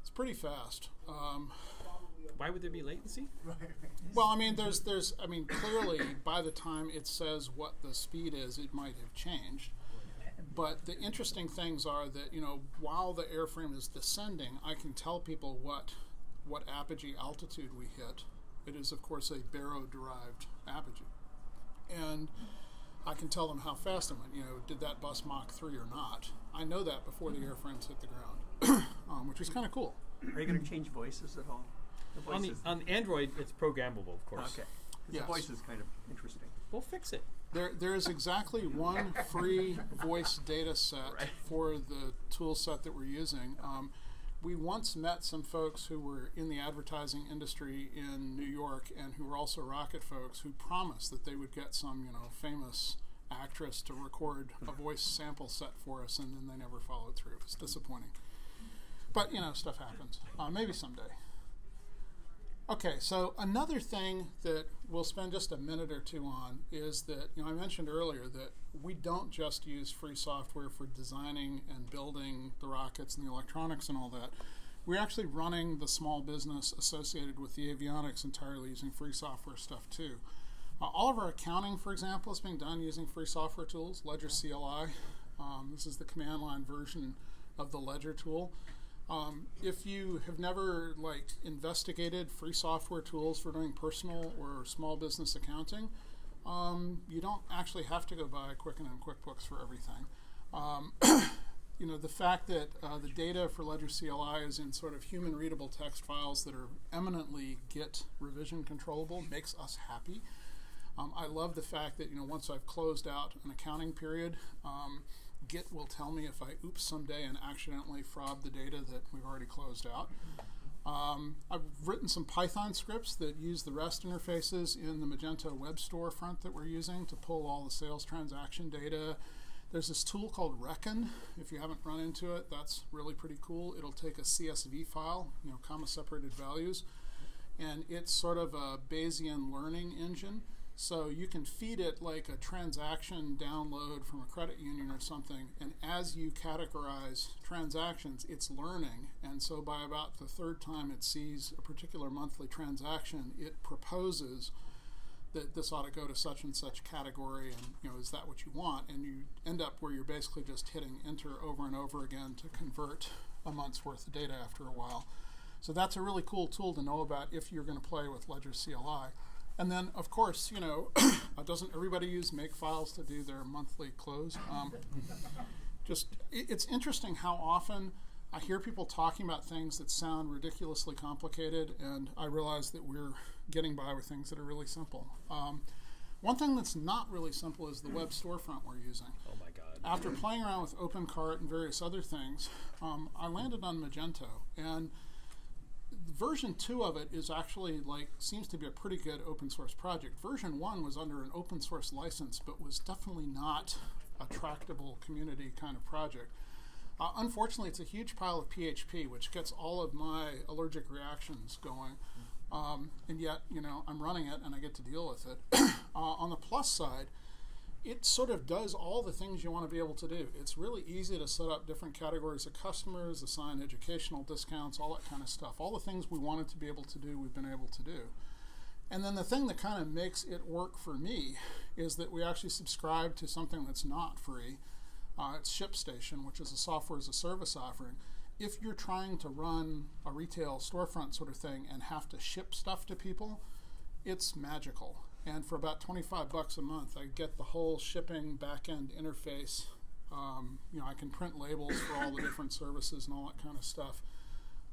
It's pretty fast. Um, Why would there be latency? well, I mean, there's, there's, I mean, clearly by the time it says what the speed is, it might have changed. But the interesting things are that you know while the airframe is descending, I can tell people what what apogee altitude we hit. It is of course a baro-derived apogee, and I can tell them how fast it went. You know, did that bus Mach three or not? I know that before the airframes hit the ground, um, which is kind of cool. Are you going to change voices at all? The On the on Android, it's programmable, of course. Okay. Yes. The voice is kind of interesting. We'll fix it. There, there is exactly one free voice data set Right. for the tool set that we're using. Um, we once met some folks who were in the advertising industry in New York and who were also rocket folks who promised that they would get some, you know, famous actress to record a voice sample set for us, and then they never followed through. It's disappointing. But, you know, stuff happens. Uh, maybe someday. Okay, so another thing that we'll spend just a minute or two on is that, you know, I mentioned earlier that we don't just use free software for designing and building the rockets and the electronics and all that. We're actually running the small business associated with the avionics entirely using free software stuff too. Uh, all of our accounting, for example, is being done using free software tools, Ledger CLI. Um, this is the command line version of the Ledger tool. Um, if you have never like investigated free software tools for doing personal or small business accounting, um, you don't actually have to go buy Quicken and QuickBooks for everything. Um, you know, the fact that uh, the data for Ledger CLI is in sort of human readable text files that are eminently Git revision controllable makes us happy. Um, I love the fact that, you know, once I've closed out an accounting period, um, Git will tell me if I oops someday and accidentally fraud the data that we've already closed out. Um, I've written some Python scripts that use the REST interfaces in the Magento web storefront that we're using to pull all the sales transaction data, There's this tool called Reckon. If you haven't run into it, that's really pretty cool. It'll take a CSV file, you know, comma separated values, and it's sort of a Bayesian learning engine. So you can feed it like a transaction download from a credit union or something, and as you categorize transactions, it's learning. And so by about the third time it sees a particular monthly transaction, it proposes that this ought to go to such and such category, and you know, is that what you want? And you end up where you're basically just hitting enter over and over again to convert a month's worth of data after a while. So that's a really cool tool to know about if you're going to play with Ledger CLI. And then, of course, you know, doesn't everybody use make files to do their monthly close? Um, just, it, it's interesting how often I hear people talking about things that sound ridiculously complicated, and I realize that we're getting by with things that are really simple. Um, one thing that's not really simple is the web storefront we're using. Oh my God. After playing around with OpenCart and various other things, um, I landed on Magento, and version 2 of it is actually like seems to be a pretty good open source project. Version 1 was under an open source license but was definitely not a tractable community kind of project. Uh, unfortunately it's a huge pile of php which gets all of my allergic reactions going. Um, and yet you know i'm running it and i get to deal with it. Uh, on the plus side it sort of does all the things you want to be able to do. It's really easy to set up different categories of customers, assign educational discounts, all that kind of stuff. All the things we wanted to be able to do, we've been able to do. And then the thing that kind of makes it work for me is that we actually subscribe to something that's not free. Uh, it's ShipStation, which is a software as a service offering. If you're trying to run a retail storefront sort of thing and have to ship stuff to people, it's magical and for about 25 bucks a month i get the whole shipping backend interface. Um, you know i can print labels for all the different services and all that kind of stuff.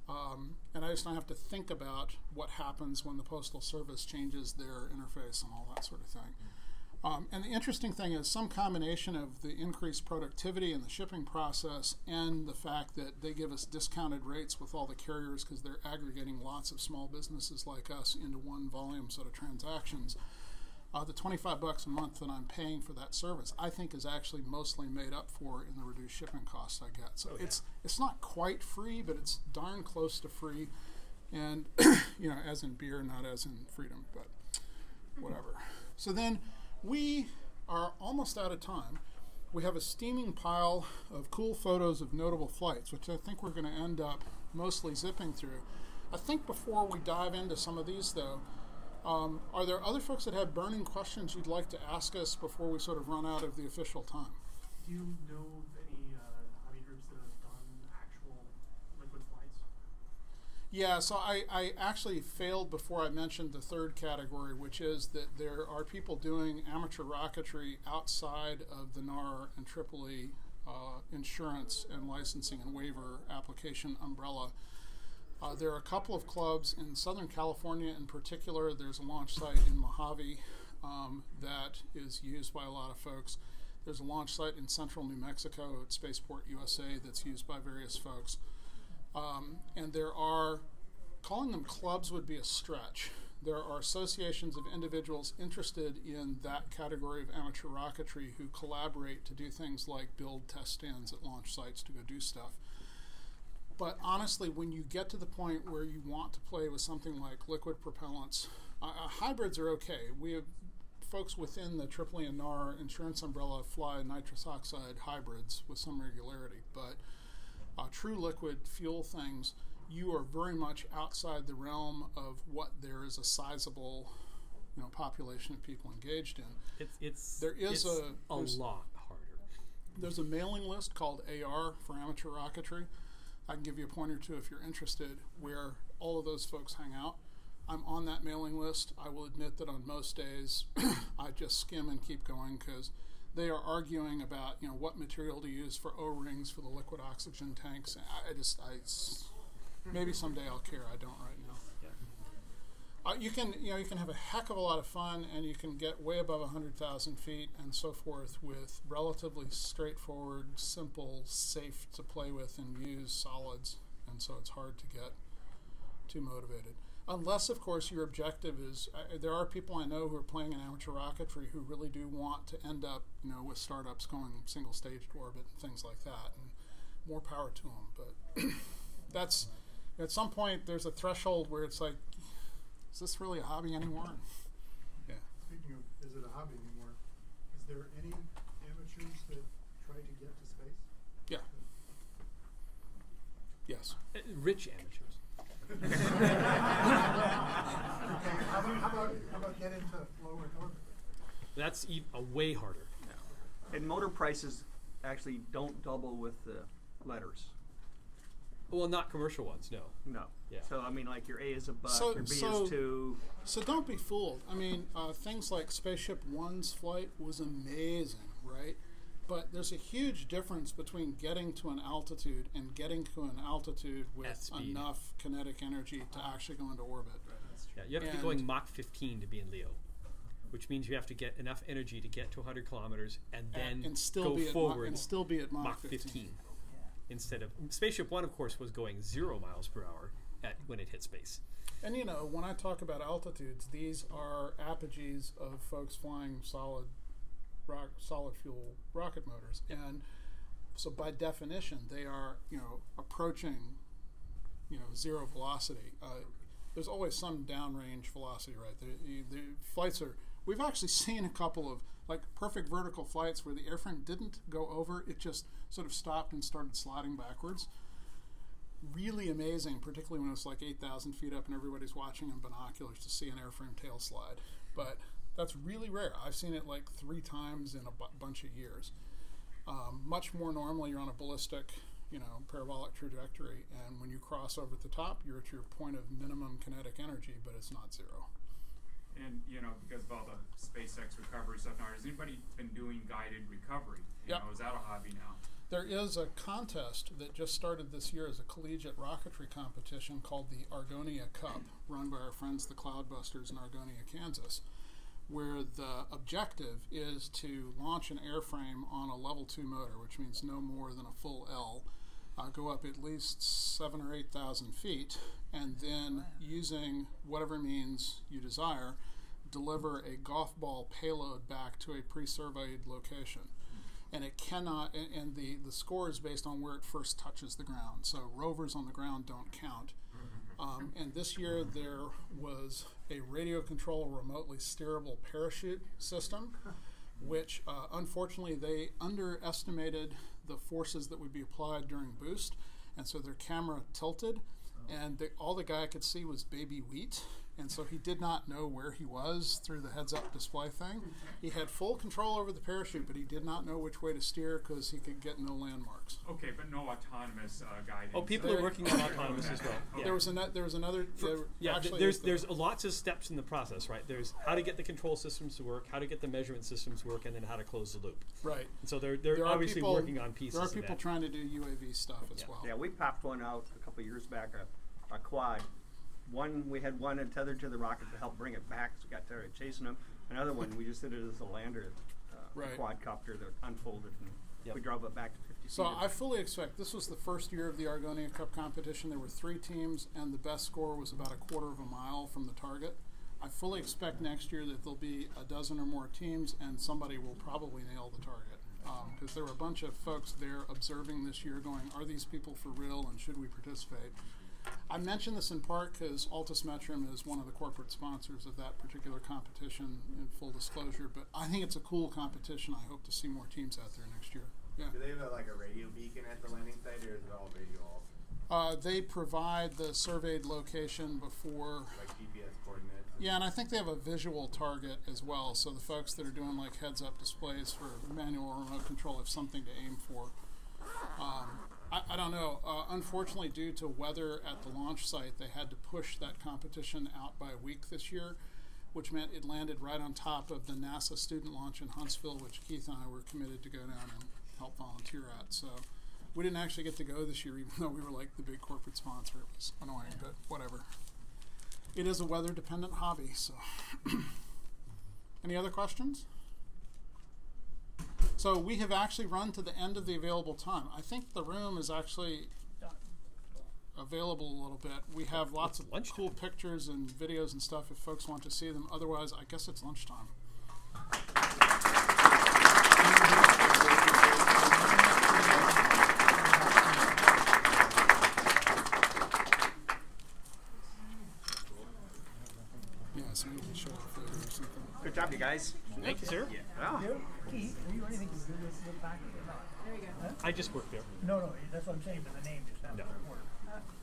Um, and i just don't have to think about what happens when the postal service changes their interface and all that sort of thing. Um, and the interesting thing is some combination of the increased productivity in the shipping process and the fact that they give us discounted rates with all the carriers because they're aggregating lots of small businesses like us into one volume set of transactions uh, the 25 bucks a month that I'm paying for that service, I think is actually mostly made up for in the reduced shipping costs I get. So okay. it's it's not quite free, but it's darn close to free, and you know, as in beer, not as in freedom, but whatever. So then we are almost out of time. We have a steaming pile of cool photos of notable flights, which I think we're going to end up mostly zipping through. I think before we dive into some of these, though, um, are there other folks that have burning questions you'd like to ask us before we sort of run out of the official time? Do you know of any uh, hobby groups that have done actual liquid flights? Yeah, so I, I actually failed before I mentioned the third category, which is that there are people doing amateur rocketry outside of the NAR and Tripoli uh, insurance and licensing and waiver application umbrella. Uh, there are a couple of clubs in Southern California in particular. There's a launch site in Mojave um, that is used by a lot of folks. There's a launch site in central New Mexico at Spaceport USA that's used by various folks. Um, and there are, calling them clubs would be a stretch. There are associations of individuals interested in that category of amateur rocketry who collaborate to do things like build test stands at launch sites to go do stuff. But honestly, when you get to the point where you want to play with something like liquid propellants, uh, uh, hybrids are okay. We have folks within the Tripoli and NAR insurance umbrella fly nitrous oxide hybrids with some regularity, but uh, true liquid fuel things, you are very much outside the realm of what there is a sizable you know, population of people engaged in. It's, it's, there is it's a, a lot harder. There's a mailing list called AR for amateur rocketry I can give you a point or two if you're interested where all of those folks hang out. I'm on that mailing list. I will admit that on most days I just skim and keep going because they are arguing about you know what material to use for O-rings for the liquid oxygen tanks. I, just I maybe someday I'll care. I don't right now. Uh, you can you know you can have a heck of a lot of fun and you can get way above 100,000 feet and so forth with relatively straightforward, simple, safe to play with and use solids, and so it's hard to get too motivated. Unless, of course, your objective is. Uh, there are people I know who are playing in amateur rocketry who really do want to end up, you know, with startups going single stage to orbit and things like that. And more power to them. But that's at some point there's a threshold where it's like, is this really a hobby anymore? Yeah. Speaking of, is it a hobby anymore? Is there any amateurs that try to get to space? Yeah. Yes. Uh, rich amateurs. okay. How about, how about how about get into low Earth orbit? That's e- a way harder. And motor prices actually don't double with the letters. Well, not commercial ones, no. No. Yeah. So I mean, like your A is a buck, So- your B so- is two. So don't be fooled. I mean, uh, things like Spaceship One's flight was amazing, right? But there's a huge difference between getting to an altitude and getting to an altitude with speed. enough kinetic energy to actually go into orbit. Yeah, you have to be And- going Mach 15 to be in Leo, which means you have to get enough energy to get to 100 kilometers and then And- and still go be at Mach- forward and still be at Mach 15. 15. Instead of Spaceship One, of course, was going zero miles per hour at when it hit space. And you know, when I talk about altitudes, these are apogees of folks flying solid rock, solid fuel rocket motors, and so by definition, they are you know approaching you know zero velocity. Uh, there's always some downrange velocity, right? The, the flights are. We've actually seen a couple of like perfect vertical flights where the airframe didn't go over; it just sort of stopped and started sliding backwards really amazing, particularly when it's like 8,000 feet up and everybody's watching in binoculars to see an airframe tail slide. But that's really rare. I've seen it like three times in a bu- bunch of years. Um, much more normally, you're on a ballistic, you know, parabolic trajectory, and when you cross over at the top, you're at your point of minimum kinetic energy, but it's not zero. And you know, because of all the SpaceX recovery stuff now, has anybody been doing guided recovery? You Yep. know, is that a hobby now? There is a contest that just started this year as a collegiate rocketry competition called the Argonia Cup, run by our friends the Cloudbusters in Argonia, Kansas, where the objective is to launch an airframe on a level two motor, which means no more than a full L, uh, go up at least seven or eight thousand feet, and then using whatever means you desire, deliver a golf ball payload back to a pre-surveyed location. And it cannot and, and the the score is based on where it first touches the ground. So rovers on the ground don't count. Um, and this year there was a radio control remotely steerable parachute system which uh, unfortunately they underestimated the forces that would be applied during boost. And so their camera tilted and the, all the guy could see was baby wheat and so he did not know where he was through the heads-up display thing. He had full control over the parachute, but he did not know which way to steer because he could get no landmarks. Okay, but no autonomous uh, guidance. Oh, people are working on autonomous as well. Yeah. There was ano- there was another. there- Yeah, th- actually, there's the- there's lots of steps in the process, right? There's how to get the control systems to work, how to get the measurement systems to work, and then how to close the loop. right. And so they're they're There obviously people- working on pieces. There are of people that. trying to do UAV stuff as Yeah. well. Yeah, we popped one out a couple years back, a, a quad. One, we had one tethered to the rocket to help bring it back, so we got tired of chasing them. Another one, we just did it as a lander, uh, Right. quadcopter that unfolded, and Yep. we drove it back to 50 So feet. I fully expect this was the first year of the Argonia Cup competition. There were three teams, and the best score was about a quarter of a mile from the target. I fully expect next year that there'll be a dozen or more teams, and somebody will probably nail the target. Because there were a bunch of folks there observing this year, going, "Are these people for real? And should we participate?" I mention this in part because Altus Metrum is one of the corporate sponsors of that particular competition. In full disclosure, but I think it's a cool competition. I hope to see more teams out there next year. Yeah. Do they have a, like a radio beacon at the landing site, or is it all visual, Uh, they provide the surveyed location before. like? Yeah, and I think they have a visual target as well. So the folks that are doing like heads-up displays for manual remote control have something to aim for. Um, I, I don't know. Uh, unfortunately, due to weather at the launch site, they had to push that competition out by a week this year, which meant it landed right on top of the NASA student launch in Huntsville, which Keith and I were committed to go down and help volunteer at. So we didn't actually get to go this year, even though we were like the big corporate sponsor. It was annoying, but whatever. It is a weather dependent hobby, so. Any other questions? So we have actually run to the end of the available time. I think the room is actually. available a little bit. We have lots of lunchtime. cool pictures and videos and stuff if folks want to see them. Otherwise, I guess it's lunchtime. Yeah, so we can show off later or something. Good job, you guys. Thank you, sir. Yeah. Keith, are you anything to do with the back or not? There you go. I just work there. No, no, that's what I'm saying, but the name just No. doesn't work.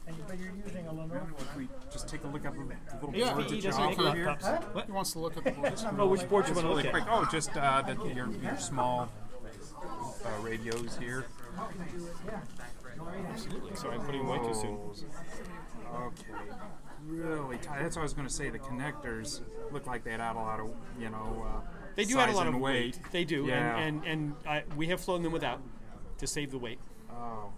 And but you're using a Lenovo. If we just take a look at the, the little Yeah, boards he that you offer here. laptops. What? He wants to look at the boards. Oh, which board you want to look at? Oh, just uh, the, your, your small uh, radios here. Absolutely. So I'm putting way too soon. Okay. Really tight. That's what I was going to say. The connectors look like they'd add a lot of, you know, uh, They do add a lot of weight. They do, Yeah. and and, and I, we have flown them without to save the weight. Oh,